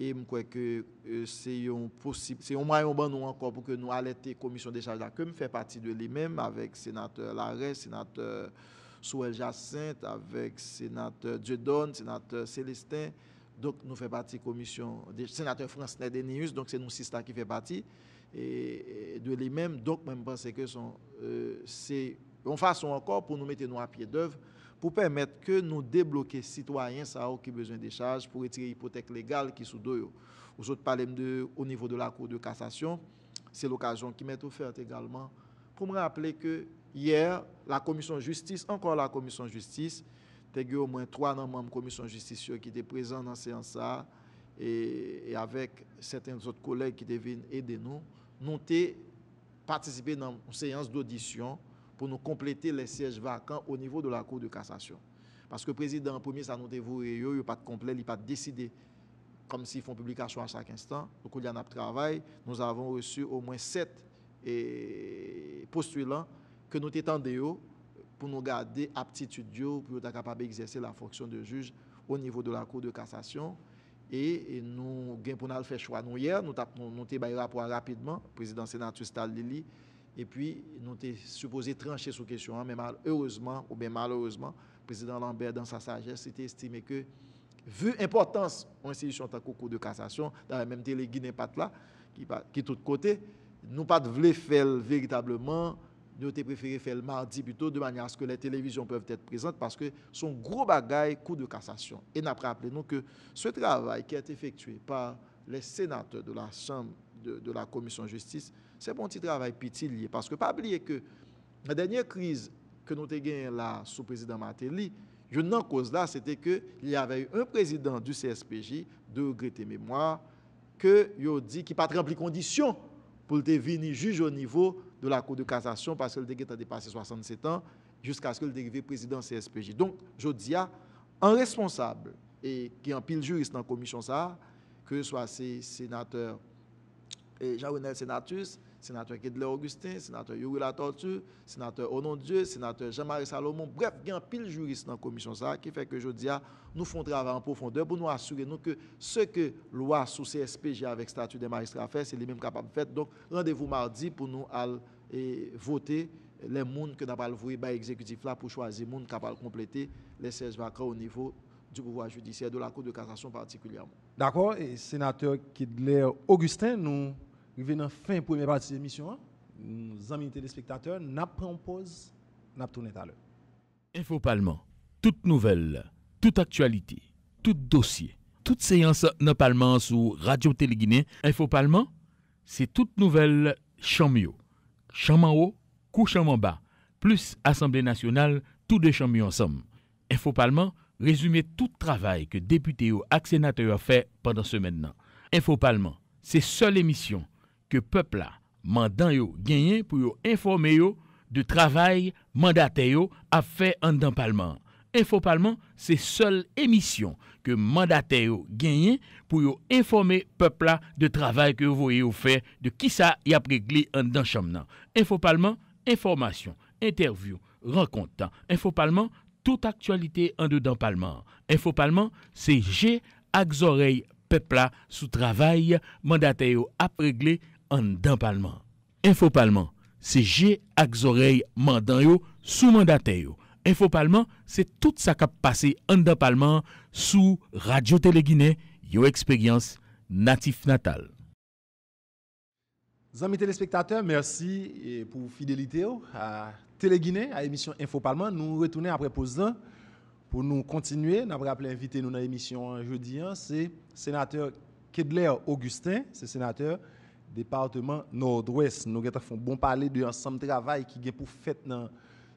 [SPEAKER 3] E mkwe ke e, se yon posib, se yon mayon ban nou ankon pou ke nou alete komisyon de chaj la ke m fè pati de li menm avèk senateur Larè, senateur Souel Jacinthe, avèk senateur Diodon, senateur Celestin. Donk nou fè pati komisyon de senateur Fransne Denius, donk se nou sista ki fè pati. E, e de li menm, donk mwen mpense ke son euh, se... une façon encore pour nous mettre nous à pied d'œuvre pour permettre que nous débloquions citoyens ça qui ont besoin de charges pour retirer l'hypothèque légale qui est sous dos. Vous autres parlez de, au niveau de la Cour de cassation, c'est l'occasion qui m'est offerte également pour me rappeler que hier, la commission justice, encore la commission justice, il y a au moins trois membres de la commission justice qui étaient présents dans la séance. et, avec certains autres collègues qui deviennent aider nous, nous avons participé dans une séance d'audition pour nous compléter les sièges vacants au niveau de la Cour de cassation. Parce que le président premier, ça nous dévoué, il n'a pas de complet, il n'a pas décidé comme s'ils font publication à chaque instant. Donc, il y a un travail. Nous avons reçu au moins sept postulants que nous t'étendons pour nous garder aptitude pour être capable d'exercer la fonction de juge au niveau de la Cour de cassation. Et, nous pour nous faire choix. Nous, hier, nous avons un rapport rapidement, le président sénateur Stal Lili, et puis nous avons supposé trancher sur question, hein, mais malheureusement, ou bien malheureusement, le président Lambert, dans sa sagesse, s'était estimé que, vu l'importance de l'institution de la Cour de cassation, dans la même délégué pas là, qui, est de côté, nous pas faire véritablement nous avons préféré faire le mardi plutôt de manière à ce que les télévisions peuvent être présentes parce que son gros bagaille coup de cassation. Et nous rappelé nous que ce travail qui est effectué par les sénateurs de la Chambre de, la Commission justice, c'est un petit travail petit lié. Parce que pas oublier que la dernière crise que nous avons gagnée là sous le président Matéli, une cause là, c'était qu'il y avait eu un président du CSPJ, de regretter mémoire, que a dit qu'il n'a pas rempli conditions pour devenir juge au niveau de la Cour de cassation parce décret a dépassé 67 ans jusqu'à ce que le dérivé président CSPJ. Donc, je dis à un responsable et qui est un pile juriste dans la commission ça, que ce soit ces sénateurs Jean-Renel Sénatus, sénateur Kedler Augustin, sénateur Yuri Tortue, sénateur Onon Dieu, sénateur Jean-Marie Salomon. Bref, il y a un pile juriste dans la commission ça qui fait que je dis nous faisons travail en profondeur pour nous assurer nous que ce que loi sous CSPG avec statut des magistrats fait, c'est les mêmes capables de faire. Donc, rendez-vous mardi pour nous aller voter les mondes que nous avons voué par l'exécutif là pour choisir les mondes capables de compléter les 16 vacants au niveau du pouvoir judiciaire de la Cour de cassation particulièrement.
[SPEAKER 2] D'accord. Et sénateur Kidler Augustin, nous à la fin première partie de l'émission. Hein. Nous, amis téléspectateurs, nous prenons pause, nous tournons à l'heure.
[SPEAKER 1] Info Parlement, toute nouvelle toute actualité, tout dossier, toute séance non parlement sur Radio Téléguinée, Info Parlement, c'est toute nouvelle chamio. Champ haut, coup en bas, plus Assemblée nationale, tous deux chambres ensemble. Info Parlement, résumé tout travail que député ou sénateur a fait pendant ce maintenant. Info Parlement, c'est seule émission que peuple a mandant yo gagné pour informer yo de travail mandataire a fait en dans Parlement. Infoparlement, c'est seule émission que mandataire gagné pour informer peuple de travail que vous voyez fait de qui ça y a réglé en dans chambre. Infoparlement, information, interview, rencontre. Infoparlement, toute actualité en dedans parlement. Infoparlement, c'est G aux oreilles peuple sous travail mandataire a réglé en dedans parlement. Infoparlement, c'est G aux oreilles mandant sous mandataire. Infopalman, c'est tout ça qui a passé en Parlement sous Radio Téléguinée, yo expérience natif natal.
[SPEAKER 2] Amis téléspectateurs, merci pour fidélité à Téléguinée, à l'émission Infopalman. Nous retournons après pause pour nous continuer. Nous avons rappelé invité nous dans l'émission jeudi, hein. c'est sénateur Kedler Augustin, c'est sénateur département Nord-Ouest. Nous avons bon parler de ensemble travail qui est pour faire dans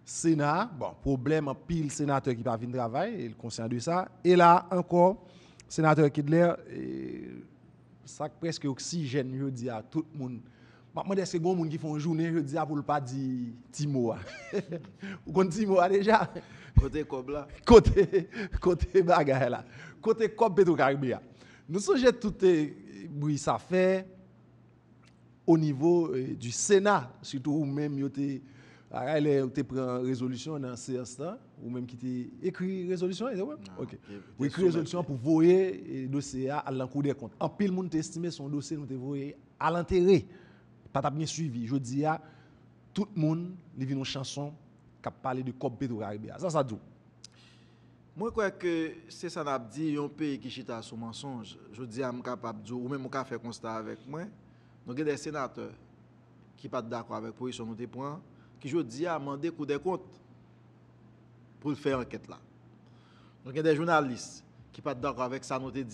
[SPEAKER 2] Sénat, bon, problème en pile sénateur qui pas venir travail, il conscient de ça. Et là encore, sénateur Kidler, ça presque oxygène, je dis à tout le monde. Que les gens qui font une journée, je dis à pour ne pas dire Timo. Vous connaissez Timo déjà?
[SPEAKER 3] Côté Kobla.
[SPEAKER 2] Côté, côté bagaille là. Côté Cob Petro-Caribéa. Nous sommes tout bruit ça fait au niveau euh, du Sénat, surtout même, il elle te prend résolution dans CS ou même qui t'a écrit résolution et ouais OK. ou écrit résolution pour voyer dossier à l'encours des comptes. En pile monde estimé son dossier nous te voyer à l'intérêt pas bien suivi. Je dis à tout le monde vient une chanson qui parle de COP Petro Caribéa ça ça dit
[SPEAKER 3] moi crois que c'est ça n'a dit un pays qui chita sur mensonge. Je dis à capable ou même faire constat avec moi nous avons des sénateurs qui pas d'accord avec la position nous te prend qui je dis à demander coup des comptes pour faire enquête là. Donc il y a des journalistes qui pas d'accord avec ça nous dit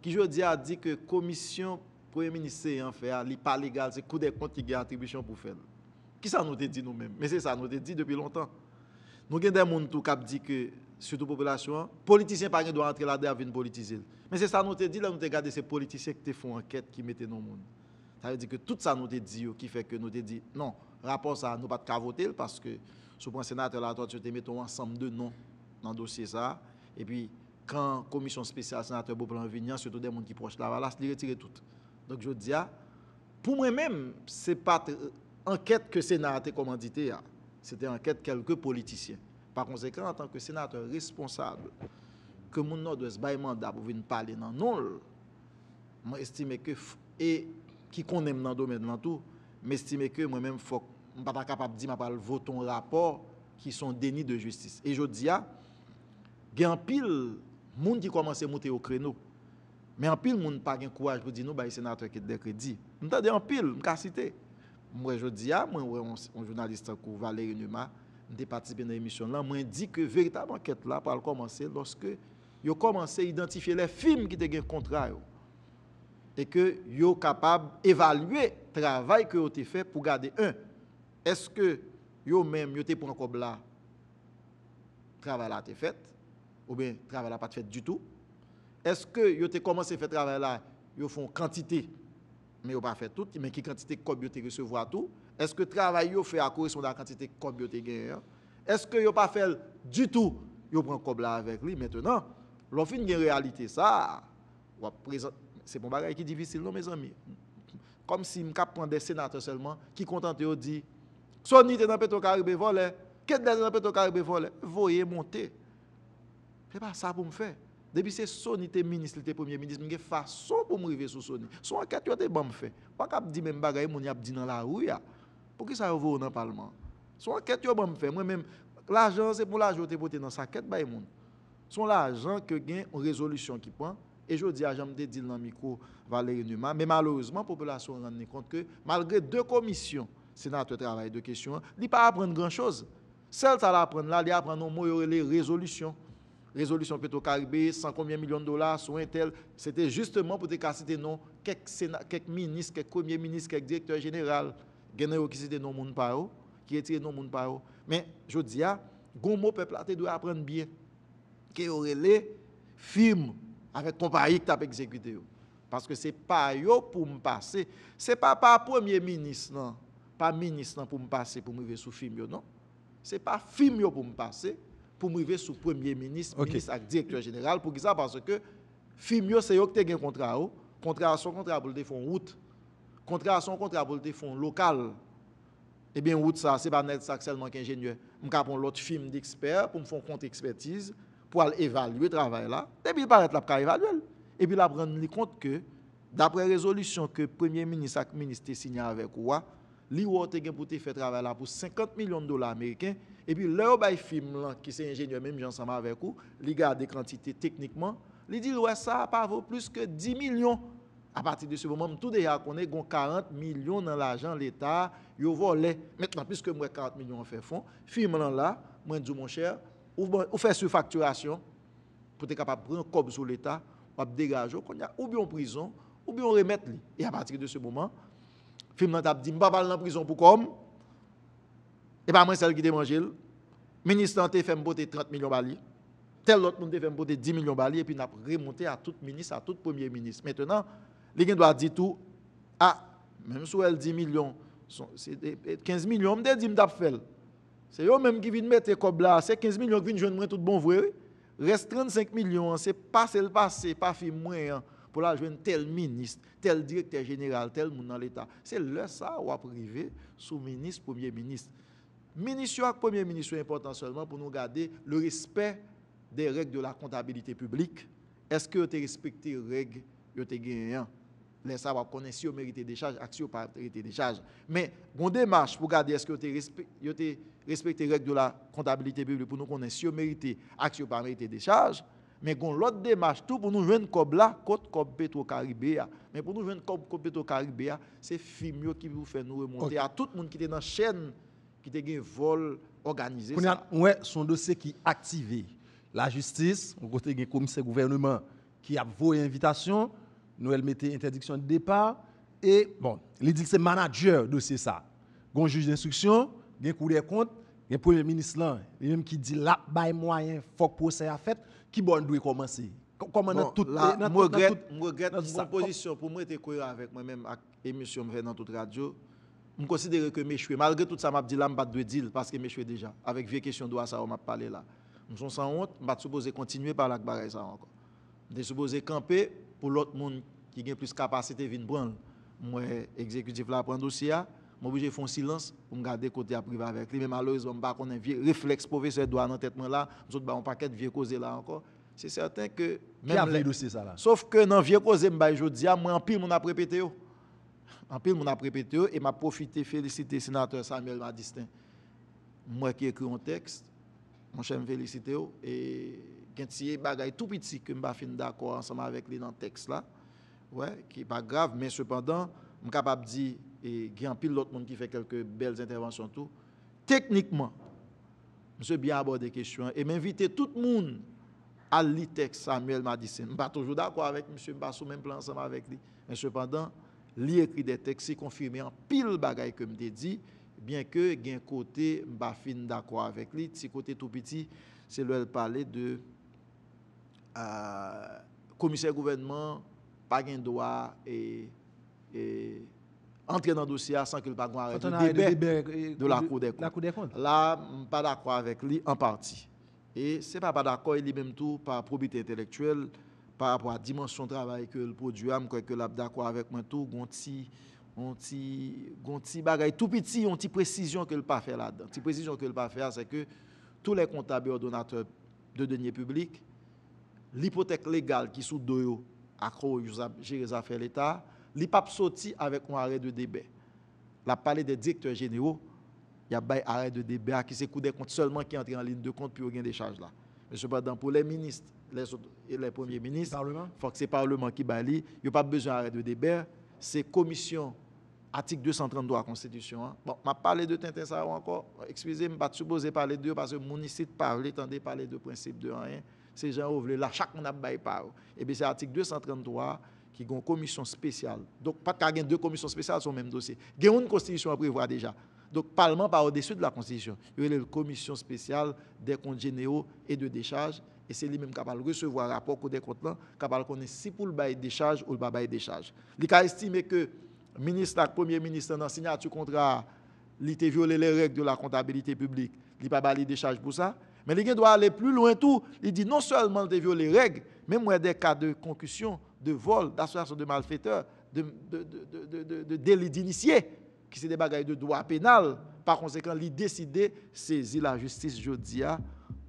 [SPEAKER 3] qui je dis a dit que commission premier ministre en fait, n'est pas légal, c'est coup des comptes qui a attribution pour faire. Qui ça nous dit nous-mêmes? Mais c'est ça nous dit depuis longtemps. Nous avons des gens qui disent que surtout population, politicien pas doit entrer là-dedans avec une politiser. Mais c'est ça nous dit là nous te regarder ces politiciens qui font enquête qui mettent nos monde. Ça veut dire que tout ça nous te dit, qui fait que nous te dit, non, rapport ça, nous pas de voter parce que sous point sénateur là, toi, tu te mets ensemble de noms dans le dossier ça. Et puis, quand la commission spéciale sénateur Beauplan vignan, surtout des gens qui proches là, là, je retire tout. Donc, je dis, ah, pour moi-même, c'est pas euh, enquête que le Sénat a commandité, ah. c'était enquête quelques politiciens. Par conséquent, en tant que sénateur responsable, que mon nom doit se mandat pour venir parler dans non, moi estime que et ki konen nan domen nan tou, me estime ke mwen men fok, mwen pata kapap di ma pal voton rapor ki son deni de justice. E jodi ya, gen pil moun ki komanse mouti yo kreno, men an pil moun pa gen kouaj pou di nou bayi senatwe ket de kredi. Mwen ta de an pil, mwen ka site. Mwen jodi ya, mwen wè yon jounaliste kou Valérie Numa, mwen te patisipe nan emisyon lan, mwen di ke veritab anket la pal komanse loske yo komanse identifiye le film ki te gen kontra yo. Et que yo capable d'évaluer le travail que ont fait pour garder un. Est-ce que yo même yo te pour encore là travail là été fait ou bien travail là pas fait du tout? Est-ce que yo te commencé faire travail là yo font quantité mais yo pas fait tout mais qui quantité comme yo te recevoir tout? Est-ce que travail yo fait à correspondre à la quantité comme yo te gagné? Est-ce que yo pas fait du tout yo prend comme là avec lui? Maintenant l'on fin une réalité ça c'est bon bagage qui est difficile non mes amis? Comme si m'cap prendre des sénateurs seulement qui contentent yo dit Sony dans Petro-Caraïbe volé qu'est dans Petro-Caraïbe volé voyez monter. C'est pas ça pour me faire. Depuis c'est Sony te ministre te premier ministre m'gè façon pour me river sur Sony. Son enquête te bon fait pas cap di même bagay mon y a dit dans la rue pour qui ça vaut dans le parlement? Son enquête yo bon fait moi même l'argent c'est pour l'argent te voter dans sa quête moun son l'argent que gain en résolution qui prend et je dis à Jean dit dans le micro Valérie Numa mais malheureusement la population rend compte que malgré deux commissions sénateur travail de questions il pas apprendre grand chose celle ça apprendre là il apprend non les résolutions résolution Petro-Caribé, 100 combien millions de dollars, soit un. C'était justement pour te casser des noms, quelques, quelques ministres, quelques premiers ministres, quelques directeurs généraux, qui cité non moun pa qui étaient non moun pa Mais je dis, gon mot peuple a doit apprendre bien. Que aurait les firmes avec compagnie qui t'a exécuté. Parce que c'est pas yo pour me passer. C'est pas par premier ministre, non. Pas ministre pour me passer, pour me sous film, non. C'est pas film pour me passer pour me sous premier ministre, ministre et directeur général. Pour ça, parce que film, c'est eux qui ont un contrat. Contrat, son contrat pour le route. Contrat, son contrat pour le fond local. Eh bien, route, ça, c'est pas net ça seulement qu'ingénieur. Je prendre l'autre film d'expert pour me faire compte expertise, pour évaluer le travail là. Et puis, il paraît là pour évaluer. Et puis, là, prendre compte que, d'après résolution que le Premier ministre et le ministre signé avec quoi, li ou te gen pour faire travail là pour 50 millions de dollars américains et puis leur bay film là qui c'est ingénieur même ensemble avec vous li garde quantité techniquement li dit ouais ça pas vaut plus que 10 millions à partir de ce moment tout déjà connaît gon 40 millions dans l'argent l'état yo volé maintenant puisque moi 40 millions en fait fond film là là moi dis mon cher ou, faire surfacturation pour être capable de prendre cob sur l'état ou dégager ou bien en prison ou bien remettre et à partir de ce moment film nan tap di, mpa pal nan prison pou kom, e pa mwen sel ki te manjil, ministran te fèm bote 30 milyon bali, tel lot moun te fèm bote 10 milyon bali, e pi nap remonte a tout ministre, a tout premier ministre. Mètenan, li gen do a di tou, a, mèm sou el 10 milyon, 15 milyon, mde di mdap fel. Se yo menm ki vin mette kob la, se 15 milyon ki vin jwen mwen tout bon vwe, res 35 milyon, se pase l pase, pa fi mwen an, pou la jwen tel minist, tel direkter general, tel moun nan l'Etat. Se lè sa wap rive sou minist, premier minist. Minist yo ak premier minist yo important seulement pou nou gade le respect de reg de la kontabilite publik. Eske yo te respekte reg yo te genyen? Lè sa wap konen si yo merite de chaj, ak si yo pa merite de chaj. Men, bon gonde march pou gade eske yo te respekte, yo te respekte, avez respecté les règles de la comptabilité publique pour nous connaître si vous méritez action pas mérité des charges mais gon l'autre démarche tout pour nous joindre comme là côte comme Petro Caribéa mais pour nous joindre comme Petro Caribéa c'est Fimio qui vous fait nous remonter à tout le monde qui était dans la chaîne qui était un vol organisé
[SPEAKER 2] ouais son dossier qui activé. La justice on côté un commissaire gouvernement qui a vos invitation nous elle mettait interdiction de départ et bon il dit que c'est manager dossier ça. Gon juge d'instruction un cour des comptes Le premier ministre là, lui-même qui dit là bay moyen faut que procès a fait, qui bon doit commencer. Comment
[SPEAKER 3] Bon,
[SPEAKER 2] toute
[SPEAKER 3] là,
[SPEAKER 2] dans tout- dans
[SPEAKER 3] regrette,
[SPEAKER 2] tout- ça-
[SPEAKER 3] position pour moi être cohérent avec moi-même avec émission fait dans toute radio. Je considère que mes cheveux, malgré tout ça, m'a dit là, je pas de deal parce que mes cheveux déjà. Avec vieille question de ça, on m'a parlé là. Je suis sans honte, je suis supposé continuer par la bagaille ça encore. Je suis supposé camper pour l'autre monde qui a plus de capacité de prendre. Moi, exécutif là, prendre dossier, je obligé de faire un silence pour me garder côté à privé avec lui. Mais malheureusement, je ne vieux réflexe professeur doit dans tête là, je suis un paquet de vieux causés là encore. C'est certain que
[SPEAKER 2] Qui a le dossier ça là
[SPEAKER 3] Sauf que dans vieux cause m'bay jodi a moi en pile mon a répété yo. En pile mon a répété yo et m'a profité féliciter sénateur Samuel Madistin. Moi qui écrit un texte, mon cher me féliciter yo et gen ti bagay tout petit que m'pa fin d'accord ensemble avec lui dans le texte là. Ouais, qui est pas grave mais cependant, je capable dire et il en pile l'autre monde qui fait quelques belles interventions tout. Techniquement, je bien abordé des questions et m'inviter tout le monde à l'ITEX Samuel Madison. Je ne suis pas toujours d'accord avec M. Bassou, même plan ensemble avec lui. Mais cependant, lui écrit des textes, c'est confirmé en pile bagaille que je dit, bien que il y a un côté, je ne d'accord avec lui. Si côté tout petit, c'est le parler de euh, commissaire gouvernement, pas de droit e et, et entrer dans le dossier sans qu'il pas arrêt
[SPEAKER 2] euh,
[SPEAKER 3] de la Cour des comptes. Là, je suis pas d'accord avec lui en partie. Et ce n'est pas, pas d'accord, il est même tout par probité intellectuelle, par rapport à la dimension de travail que le produit a, je crois que d'accord avec moi tout, gonti, gonti, gonti bagay, tout petit, on petit précision que le pas fait là-dedans. Petite précision que le pas fait, c'est que tous les comptables et donateurs de deniers publics, l'hypothèque légale qui sous deux à quoi gérer les affaires l'État, li pas sorti avec un arrêt de débat. La parlé des directeurs généraux, il y a un arrêt de débat qui coup des comptes seulement qui entre en ligne de compte puis au gain des charges là. Mais cependant pour les ministres, les autres, et les premiers ministres,
[SPEAKER 2] Parlement.
[SPEAKER 3] faut que c'est le Parlement qui bali, il n'y a pas besoin d'arrêt de débat, c'est commission article 233 de la Constitution. hein. Bon, m'a parlé de Tintin ça encore. Excusez-moi, pas supposé parler de parce que mon ici parler, tendez parler de principe de rien. C'est gens ouvrent là, chaque monde a bail par. Et bien c'est article 233 qui a une commission spéciale. Donc pas qu'à deux commissions spéciales sur le même dossier. Il y a une constitution à prévoir déjà. Donc Parlement pas au-dessus de la constitution. Il y a une commission spéciale des comptes généraux et de décharge et c'est lui-même capable de recevoir un rapport des comptes capable de connaître si pour le bail décharge ou le bail décharge. Il a estimé que le ministre, le premier ministre, dans la signature contrat, il a violé les règles de la comptabilité publique. Il n'a pas bail décharge pour ça. Mais il doit aller plus loin tout. Il dit non seulement il a violé les règles, mais moi des cas de concussion, de vol, d'association de malfaiteurs, de, de, de, délit d'initié, qui c'est des bagailles de droit pénal. Par conséquent, il a décidé de saisir la justice jeudi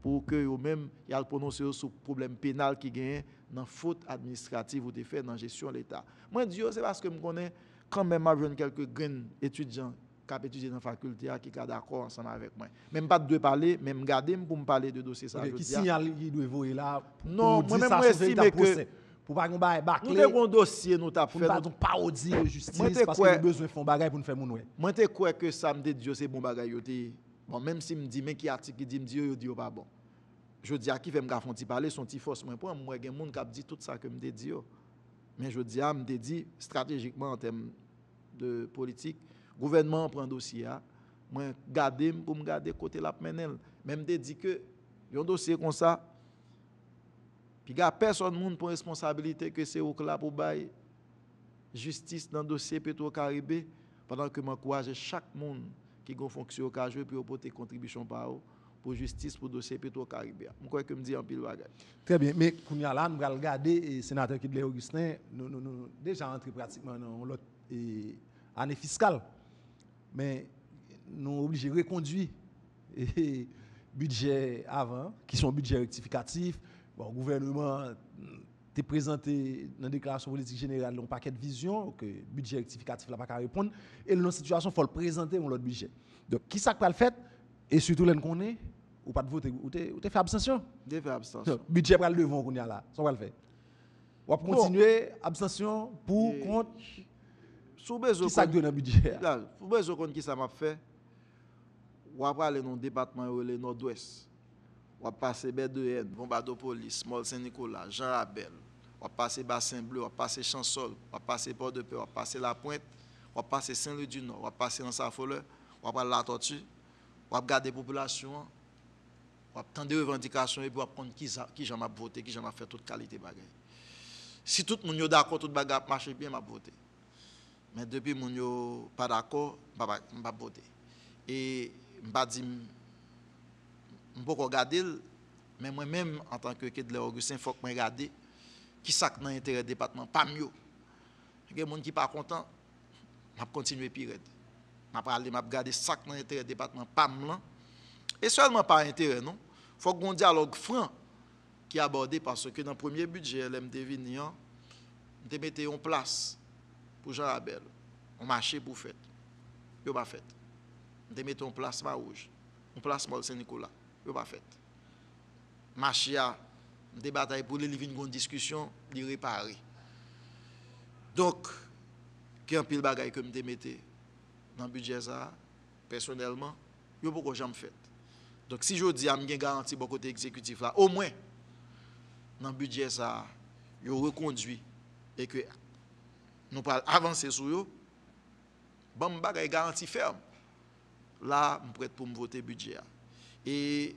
[SPEAKER 3] pour que eux-mêmes prononcé sur problème pénal qui gagne dans faute administrative ou des faits dans la gestion de l'État. Moi, je dis, c'est parce que je connais quand même avoir quelques grains étudiants qui ont étudié dans la faculté qui sont d'accord ensemble avec moi. Même pas de parler, même garder pour me parler de dossier ça.
[SPEAKER 2] Qui
[SPEAKER 3] a.
[SPEAKER 2] signale il doit voyer là pour-
[SPEAKER 3] Non, moi-même, moi,
[SPEAKER 2] c'est
[SPEAKER 3] estime
[SPEAKER 2] véritable
[SPEAKER 3] que-.
[SPEAKER 2] Pour pas qu'on bail
[SPEAKER 3] Nous
[SPEAKER 2] bâclé,
[SPEAKER 3] avons un dossier, nous avons
[SPEAKER 2] pour
[SPEAKER 3] fait.
[SPEAKER 2] ne pas parodie de justice
[SPEAKER 3] t'es
[SPEAKER 2] parce
[SPEAKER 3] quoi?
[SPEAKER 2] qu'il a besoin de faire un bagage pour nous faire mon ouais.
[SPEAKER 3] Moi, je crois que ça me dit Dieu, c'est bon bagay yo. Bon, même si me dit, mais qui article qui dit, me dit, yo dit, pas bon. Je dis à qui fait me petit parler, son petit force, moi, pour moi, des gens qui dit tout ça que me dit, yo. Mais je dis à me dit, stratégiquement, en termes de politique, gouvernement prend dossier, a, moi, garder pour me garder côté la menel. Même dit que, y un dossier comme ça, puis il y a personne monde pour responsabilité que c'est au là pour bail justice dans le dossier Petro-Caribé, pendant que m'encourage chaque monde qui a une fonction a joué pour apporter contribution par pour justice pour le dossier Petro-Caribé. Je crois que me dit en pile.
[SPEAKER 2] Très bien, mais là, nous allons regarder et sénateur Kidley Augustin, nous, nous déjà entré pratiquement dans l'autre année fiscale. Mais nous obligés de reconduire et budget avant, qui sont budget rectificatifs. Bon, le gouvernement t'es présenté dans la déclaration politique générale un paquet de visions que le budget rectificatif n'a pas qu'à répondre. Et dans situation, il faut le présenter dans l'autre budget. Donc, qui ça va le fait Et surtout, l'on connaît, ou pas de voter, ou t'es t'es fait abstention?
[SPEAKER 3] Des faits abstention.
[SPEAKER 2] Donc, budget pour le devant qu'on y a là. Ça va le faire. On va continuer, abstention, pour,
[SPEAKER 3] Et-
[SPEAKER 2] contre, qui ça donne dans le budget
[SPEAKER 3] pour besoin qui ça m'a fait, on va aller dans le département le nord-ouest. On passer B2N, Bombardopolis, Mol Saint-Nicolas, Jean Rabel. On passer Bassin Bleu, on passer Chansol, on passer Port-de-Paix, on va passer La Pointe, on passer Saint-Louis du Nord, on passer dans Safoleur, on passer La Tortue, on on garder la population, on va attendre des revendications et puis on prendre qui, qui j'en a voté, qui j'en a fait toute qualité. Si tout le monde est d'accord, tout le marche bien, je voté. Mais depuis que je pas d'accord, je ne pas voter. Et je ne dire, je ne vais pas regarder, mais moi-même, en tant que de Augustin, il faut que je regarde qui est dans l'intérêt du département, pas mieux. Il y a des gens qui ne sont pas contents, je vais continuer pire. Je vais aller regarder ça dans l'intérêt du département, pas mieux. Et seulement par intérêt, non? Il faut qu'on dialogue franc qui est abordé parce que dans le premier budget, l'MDV, a mis en place pour Jean Rabel, on marché pour faire. Il pas fait. On mis en place Rouge, on place Mol Saint-Nicolas, il pas fait. Marché a des batailles pour les livres une discussion, réparer. Donc, a un pile que mettais dans le budget ça, personnellement, il y a beaucoup de fait. Donc, si je dis à me garantie pour côté exécutif là, au moins, dans le budget ça, il reconduit et que nous pouvons avancer sur eux, bon, garantie ferme. Là, je suis prêt pour me voter budget. Et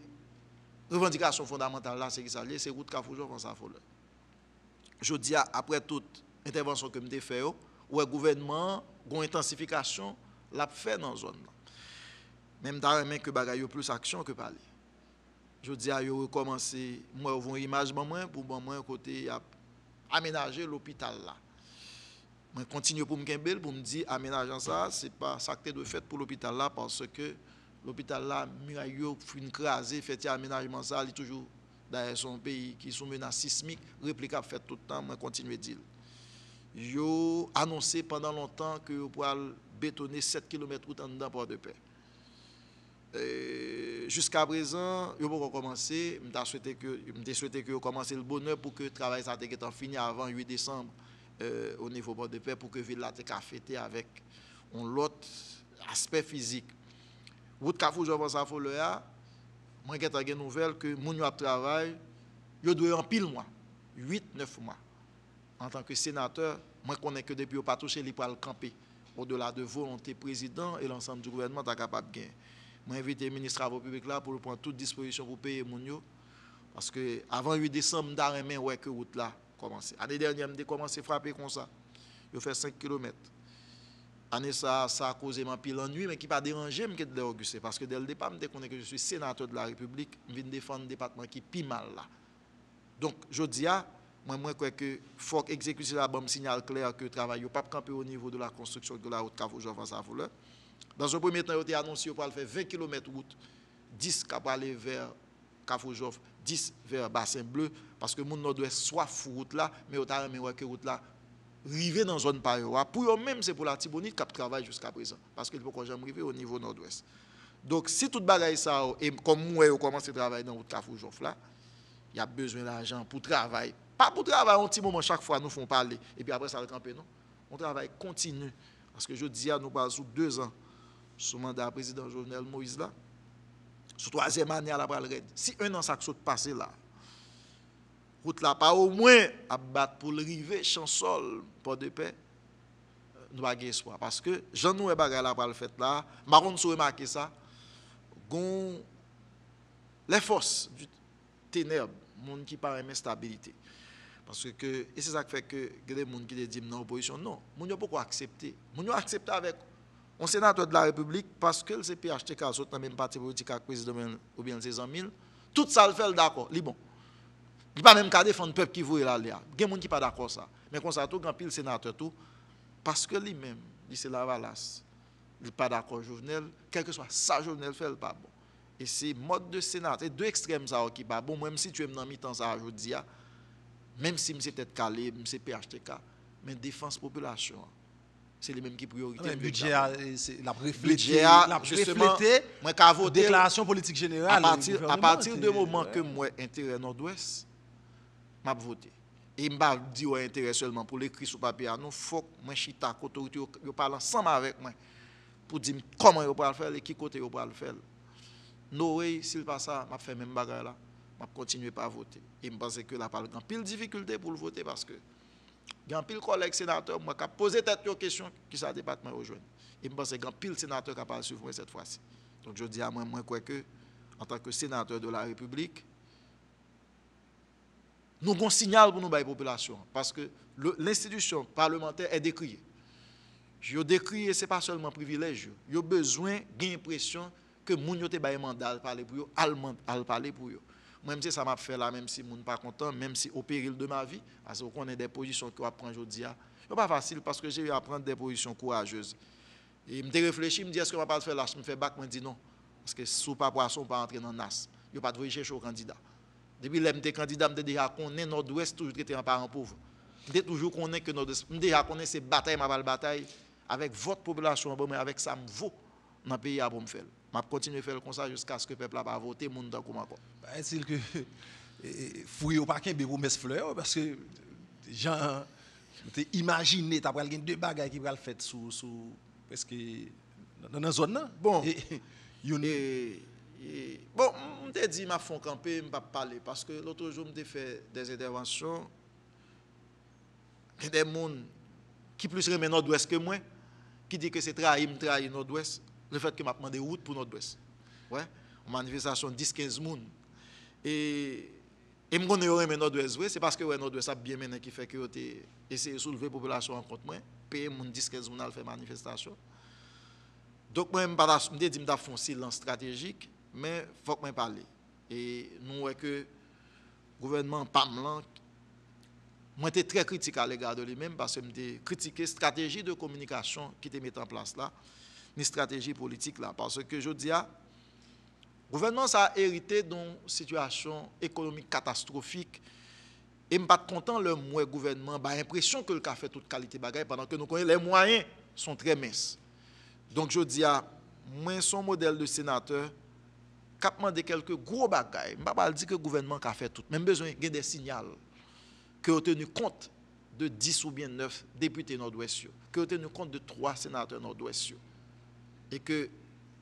[SPEAKER 3] revendication fondamentale là, c'est qui ça c'est route dans sa folle. Je dis après toute intervention que je fait, où le gouvernement une intensification l'a fait dans la zone Même dans même que bagaille plus action que parler. Je dis à yo recommencer moi une image moi pour moi côté aménager l'hôpital là. Moi continue pour me me dire aménageant ça, c'est pas ça que de fait pour l'hôpital là parce que l'hôpital là, muraille fin crasé, fait aménagement ça, il toujours dans son pays qui sont menaces sismiques, réplicable fait tout le temps, moi continue dire. Yo annoncé pendant longtemps que vous pourrez bétonner 7 km route en dedans de paix. Jusqu'à présent, je vais recommencer. Je souhaité que je souhaité que commencer le bonheur pour que le travail soit fini avant 8 décembre euh, au niveau de paix pour que la ville ait fêté avec un autre aspect physique Route Kafou Jovan Safolea, moi j'ai une nouvelle que mon travail, yo doit en pile mois, 8 9 mois. En tant que sénateur, moi connais que depuis pas touché les le camper au-delà de volonté président et l'ensemble du gouvernement est capable de invité le ministre travaux publics là pour prendre toute disposition pour payer mon parce que avant 8 décembre, je ouais que route là commencé. L'année dernière, j'ai commencé à frapper comme ça? Je fait 5 km année ça, a causé ma pile ennui, mais qui pas dérangé me de Auguste. Parce que dès le départ, je connais que je suis sénateur de la République, je viens défendre un département qui est mal là. Donc, je dis moi, moi, crois que faut exécuter la bombe signal clair que le travail n'est pas camper au niveau de la construction de la route Cafou-Jean Voleur. Dans un premier temps, il a annoncé qu'il faire 20 km de route, 10 pour aller vers Cafou-Jean, 10 vers Bassin Bleu, parce que monde doit soit route là, mais il a que route là river dans zone par pour eux même c'est pour la Tibonite qui travaille jusqu'à présent. Parce qu'il faut qu'on jamais arriver au niveau nord-ouest. Donc si tout bagaille ça et comme moi on commence à travailler dans route Carrefour Joff là il y a besoin d'argent pour travailler. Pas pour travailler un petit moment chaque fois nous font parler. Et puis après ça le camper non? On travaille continue parce que je dis à nous pas sous deux ans sous mandat président Jovenel Moïse là sous troisième année à la si un an ça saute passé là route là pas au moins à battre pour river chansol pour de paix. Nous pas espoir. Parce que j'en nous bagarre là le fait là. Marron sou remarquer ça. Gon les forces du ténèbre monde qui parle stabilité. Parce que et c'est ça qui fait que des gens qui dit dans l'opposition non. Moun yo pas accepter? Moun yo accepter avec un sénateur de la République parce que le CPHTK dans même parti politique avec président ou bien ses amis tout ça le fait d'accord. Li bon il pas même qu'à défendre le peuple qui veut là. Il y a des gens qui pas d'accord ça. Mais comme ça, tout grand pile sénateur tout, parce que lui-même, il c'est la valasse. Il n'est pas d'accord Jovenel, quel que soit ça Jovenel fait, il pas bon. Et c'est mode de sénateur, deux extrêmes ça qui pas bon. Même si tu es dans mi-temps ça aujourd'hui, même si c'est peut-être calé, c'est PHTK, mais défense population c'est les mêmes qui priorité.
[SPEAKER 2] Le budget, c'est la
[SPEAKER 3] reflété, la reflété,
[SPEAKER 2] moi déclaration politique générale.
[SPEAKER 3] À partir, à partir du moment que moi intérêt nord-ouest, m'a voté. Et m'a dit ouais intérêt seulement pour l'écrit sur papier, non faut que moi chita parle ensemble avec moi pour dire comment yo le faire et qui côté yo le faire. No way s'il pas ça, m'a fait même bagarre là, m'a continuer pas voter. Et me pense que la parle grand pile difficulté pour le voter parce que un pile collègue sénateur moi qui a posé cette question qui ça département rejoindre. Et me pense grand pile sénateur capable de suivre cette fois-ci. Donc je dis à moi, moi quoi que, en tant que sénateur de la République, nous avons un signal pour nous la population. Parce que l'institution parlementaire est décriée. Je décrié, ce n'est pas seulement un privilège. Il y a besoin d'une impression que les gens ont un mandat parler pour eux, à parler pour eux. Même si ça m'a fait là, même si je ne suis pas content, même si au péril de ma vie, parce qu'on a des positions que je prends aujourd'hui, ce n'est pas facile parce que j'ai eu à prendre des positions courageuses. Et je me réfléchi, je me dis, est-ce que je ne vais pas le faire là? Je me fais bac, je me dis non. Parce que si pas poisson, pas entrer dans NAS. Je ne pas de chercher au candidat. Depuis que j'étais candidat, je déjà connais Nord-Ouest, toujours été un parent pauvre. Je toujours connais que Nord-Ouest. Je déjà connais ces batailles, ma bataille, avec votre population, mais avec ça, je dans le pays à me faire. Je continue à faire comme ça jusqu'à ce que le peuple va voter, mon dans comme encore.
[SPEAKER 2] Est-il que fouiller au parquet, mais vous fleurs, parce que gens, imaginez, tu as deux bagages qui vont le faire sous, sous, parce que dans la zone là.
[SPEAKER 3] Bon. Bon, je t'ai dit, je fond camper, je ne pas parler, parce que l'autre jour, je fait des interventions, des gens qui plus remet nord-ouest que moi, qui dit que c'est trahir, trahir nord-ouest le fait que m'a demandé route pour Nord-Ouest. Ouais, une manifestation 10-15 personnes. Et et me connais Nord-Ouest, c'est parce que ouais, Nord-Ouest a bien mené qui fait que j'ai essayé de soulever la population en contre moi, payer mon 10-15 personnes à faire manifestation. Donc moi, je me dis que je un silence stratégique, mais il faut que je parle. Et nous voyons que le gouvernement PAMLAN, moi j'étais très critique à l'égard de lui-même parce que j'ai critiqué la stratégie de communication qui était mise en place là ni stratégie politique là. Parce que je dis, le gouvernement a hérité d'une situation économique catastrophique. Et je ne suis pas content le gouvernement a l'impression que le a fait toute qualité bagaille pendant que nous connaissons les moyens sont très minces. Donc je dis à moi son modèle de sénateur cap demandé quelques gros bagailles. Je ne pas dire que le gouvernement a fait tout, même besoin de des signaux que a tenu compte de 10 ou bien 9 députés nord-ouest, que a tenu compte de 3 sénateurs nord-ouest et que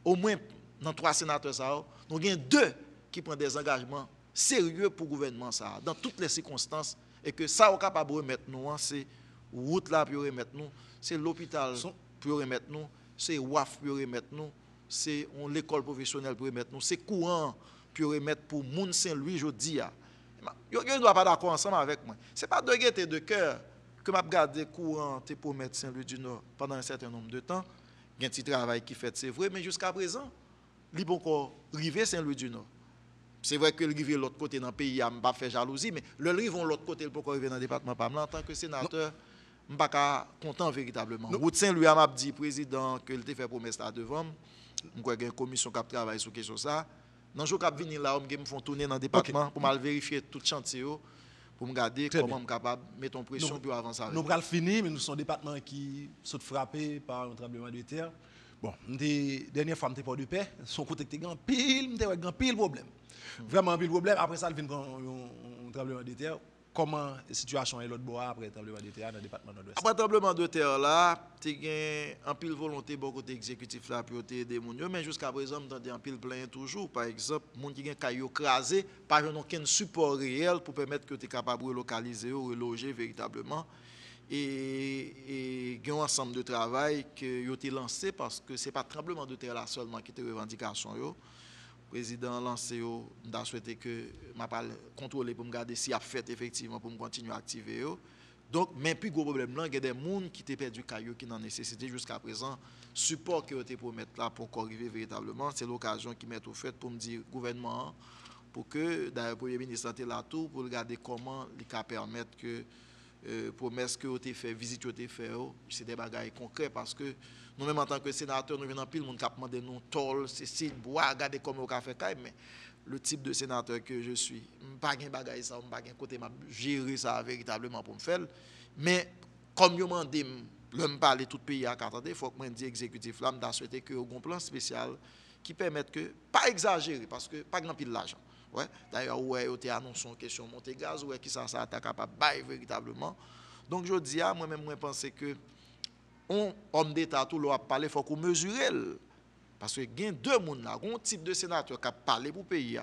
[SPEAKER 3] au moins dans trois sénateurs, ça, nous avons deux qui prennent des engagements sérieux pour le gouvernement, ça, dans toutes les circonstances, et que ça, est capable de remettre nous, c'est route là pour remettre nous, c'est l'hôpital pour remettre nous, c'est WAF pour remettre nous, c'est l'école professionnelle pour remettre nous, c'est courant pour remettre pour Moun Saint-Louis, je dis. Ne doit pas d'accord ensemble avec moi. Ce n'est pas de gaieté de cœur que je regarde courant pour mettre Saint-Louis du Nord pendant un certain nombre de temps. Il y a un petit travail qui fait, c'est vrai, mais jusqu'à présent, il est encore arrivé Saint-Louis du Nord. C'est vrai que le de l'autre côté dans le pays, il pas fait jalousie, mais le rive de l'autre côté, pour arriver dans le département Pamela, en tant que sénateur, je ne suis pas content véritablement. Route Saint-Louis m'a dit, président, que a fait promesse là devant. Je crois qu'il y a une commission qui travaille sur question ça. Dans le jour où je venir là, je me font tourner dans le département pour mal vérifier tout le chantier pour me garder comment je suis capable de mettre en pression pour avancer.
[SPEAKER 2] Nous allons finir, mais nous sommes un département qui sont frappés par un tremblement de terre. Bon, la dernière fois, je pas de paix. Son côté était grand pile, un pile problème. Vraiment un pile problème. Après ça, il vient un tremblement de terre comment la situation est l'autre bois après le tremblement de terre dans le département nord-ouest
[SPEAKER 3] Après le tremblement de terre là, tu as un pile volonté beaucoup côté pour aider gens, mais jusqu'à présent, tu as un pile plein toujours. Par exemple, les gens qui ont caillou crasé, pas aucun support réel pour permettre que tu es capable de relocaliser ou reloger véritablement. Et a un ensemble de travail qui a été lancé parce que ce n'est pas le tremblement de terre seulement qui est revendication président lancé yo m'a souhaité que m'a pas contrôler pour me garder si a fait effectivement pour me continuer à activer yo. Donc mais plus gros problème là, il y a des gens qui ont perdu caillou qui n'en nécessité jusqu'à présent support que été promettre là pour arriver véritablement, c'est l'occasion qui m'est offerte pour me dire gouvernement pour que d'ailleurs premier ministre était là tout pour regarder comment il peut permettre que euh, promesse que ont été fait, visite que été fait, c'est des bagages concrets parce que nous-mêmes, en tant que sénateur, nous venons pile, nous avons demandé nous tol, c'est bois, regardez comment on a fait mais le type de sénateur que je suis, je n'ai pas de bagage ça, je pas de côté, gérer ça véritablement pour me faire. Mais comme je m'en dis, je parle tout le pays à il faut que je dise exécutif là, je souhaité que un plan spécial qui permette que, pas exagérer, parce que pas grand pile l'argent. Ouais. D'ailleurs, ouais, vous avez annoncé une question monter gaz, ouais, qui ça, ça, capable véritablement. Donc, je dis à moi-même, je pense que on homme d'État tout le parler, il faut qu'on mesure. Parce que y a deux là, un type de sénateur qui a parlé pour le pays,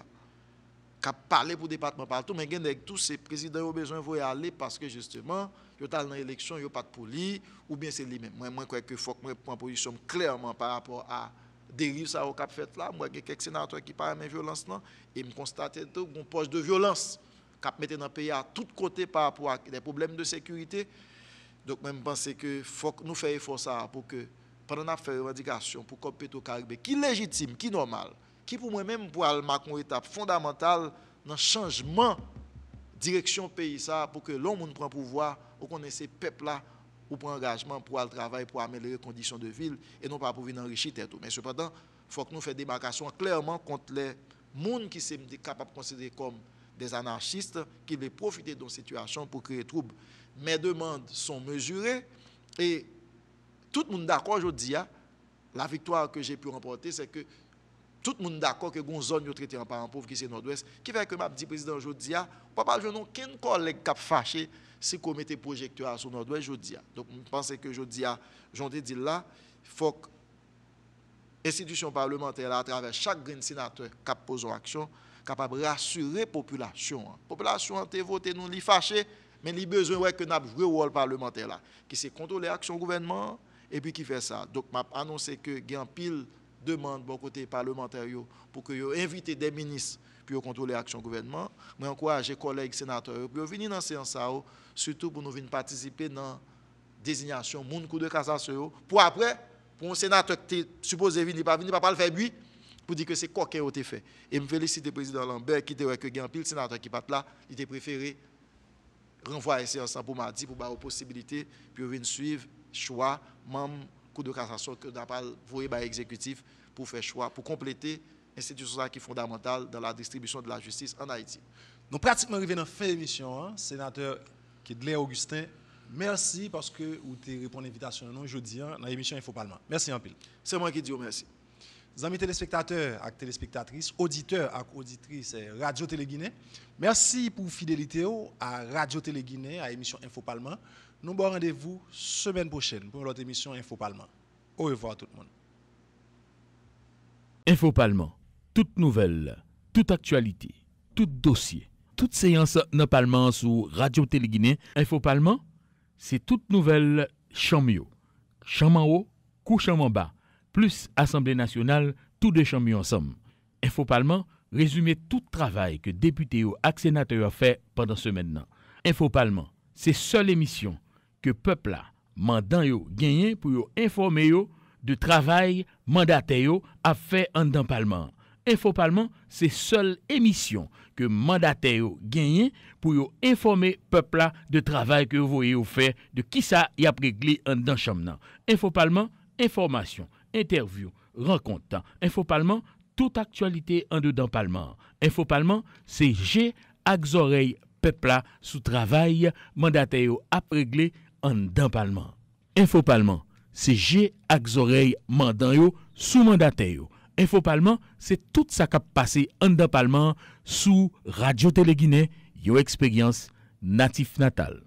[SPEAKER 3] qui a parlé pour le département partout, mais il y tous ces présidents qui ont besoin de aller parce que justement, ils sont dans l'élection, ils n'ont pas de poli, ou bien c'est lui-même. Moi, je crois qu'il faut que je prenne position clairement par rapport à dérive ça au cap fait là, moi, quelques sénateurs qui parlent de violence là, et me constater tout une poche de violence cap mettre dans le pays à tous côtés par rapport à des problèmes de sécurité. Donc, même pense que faut nous fassions effort ça pour que, pendant qu'on fait revendication pour Petro Caribé, qui est légitime, qui est normal, qui pour moi-même pour marquer une étape fondamentale dans le changement direction pays ça pour que l'homme prend pouvoir ou qu'on ces peuple là ou prend engagement pour le travail pour améliorer les conditions de ville et non pas pour venir enrichir tout mais cependant il faut que nous fassions démarcation clairement contre les gens qui sont capables de considérer comme des anarchistes qui veulent profiter de cette situation pour créer trouble mes demandes sont mesurées et tout le monde d'accord aujourd'hui la victoire que j'ai pu remporter c'est que tout le monde d'accord que une zone est traitée en parent pauvre qui c'est nord-ouest, qui fait que m'a dit président aujourd'hui, pas pas jouer aucun collègue qui a fâché si qu'on mettait projecteur sur nord-ouest aujourd'hui. Donc je pense que aujourd'hui, j'en ai dit là, il faut que l'institution parlementaire à travers chaque grand sénateur qui pose en action capable de rassurer la population. La population a voté nous li fâché mais il a besoin ouais que nous jouer rôle parlementaire là qui c'est contrôler l'action gouvernement et puis qui fait ça. Donc m'a annoncé que gain pile demande bon côté parlementaire pour que yo inviter des ministres pour contrôler l'action gouvernement. Moi encourage les collègues sénateurs pour venir dans séance surtout pour nous venir participer dans désignation moun coup de cassation pour après pour un sénateur qui supposé venir pas venir pas le faire pour dire que c'est quoi qui a été fait. Et me félicite le président Lambert qui était que gain pile sénateur qui pas là, il était préféré renvoyer séance pour mardi pour avoir possibilité pour venir suivre choix membre coup de cassation que d'appel voyé par l'exécutif pour faire choix, pour compléter l'institution qui est fondamentale dans la distribution de la justice en Haïti.
[SPEAKER 2] Nous pratiquement arrivés dans la fin de l'émission, hein. sénateur Kidler Augustin. Merci parce que vous avez répondu à l'invitation aujourd'hui hein, dans l'émission Info Parlement. Merci un peu.
[SPEAKER 3] C'est moi qui dis merci.
[SPEAKER 2] Amis téléspectateurs et téléspectatrices, auditeurs et auditrices Radio Télé Guinée, merci pour fidélité à Radio Télé Guinée, à l'émission Info. Nous avons rendez-vous semaine prochaine pour notre émission Info. Au revoir tout le monde.
[SPEAKER 1] Info Parlement, toute nouvelle, toute actualité, tout dossier, toute séance non Parlement sur Radio Téléguinée. Info c'est toute nouvelle chamio. Chamon haut, couche en bas, plus Assemblée nationale, tous deux chambres ensemble. Info Parlement, résumer tout travail que députés ou sénateurs ont fait pendant ce maintenant. Info Parlement, c'est seule émission que peuple là mandant yo gagné pour yo informer yo de travail mandataire a fait en dans parlement. Info Parlement, c'est seule émission que mandataire gagné pour yo informer peuple là de travail que vous voyez fait de qui ça y a réglé en dans chambre. Info Parlement, information, interview, rencontre, info palman, tout aktualite an de dan palman. Info palman, se je ak zorey pepla sou travay mandate yo ap regle an dan palman. Info palman, se je ak zorey mandan yo sou mandate yo. Info palman, se tout sa kap pase an dan palman sou Radio Tele Guinè, yo eksperyans natif natal.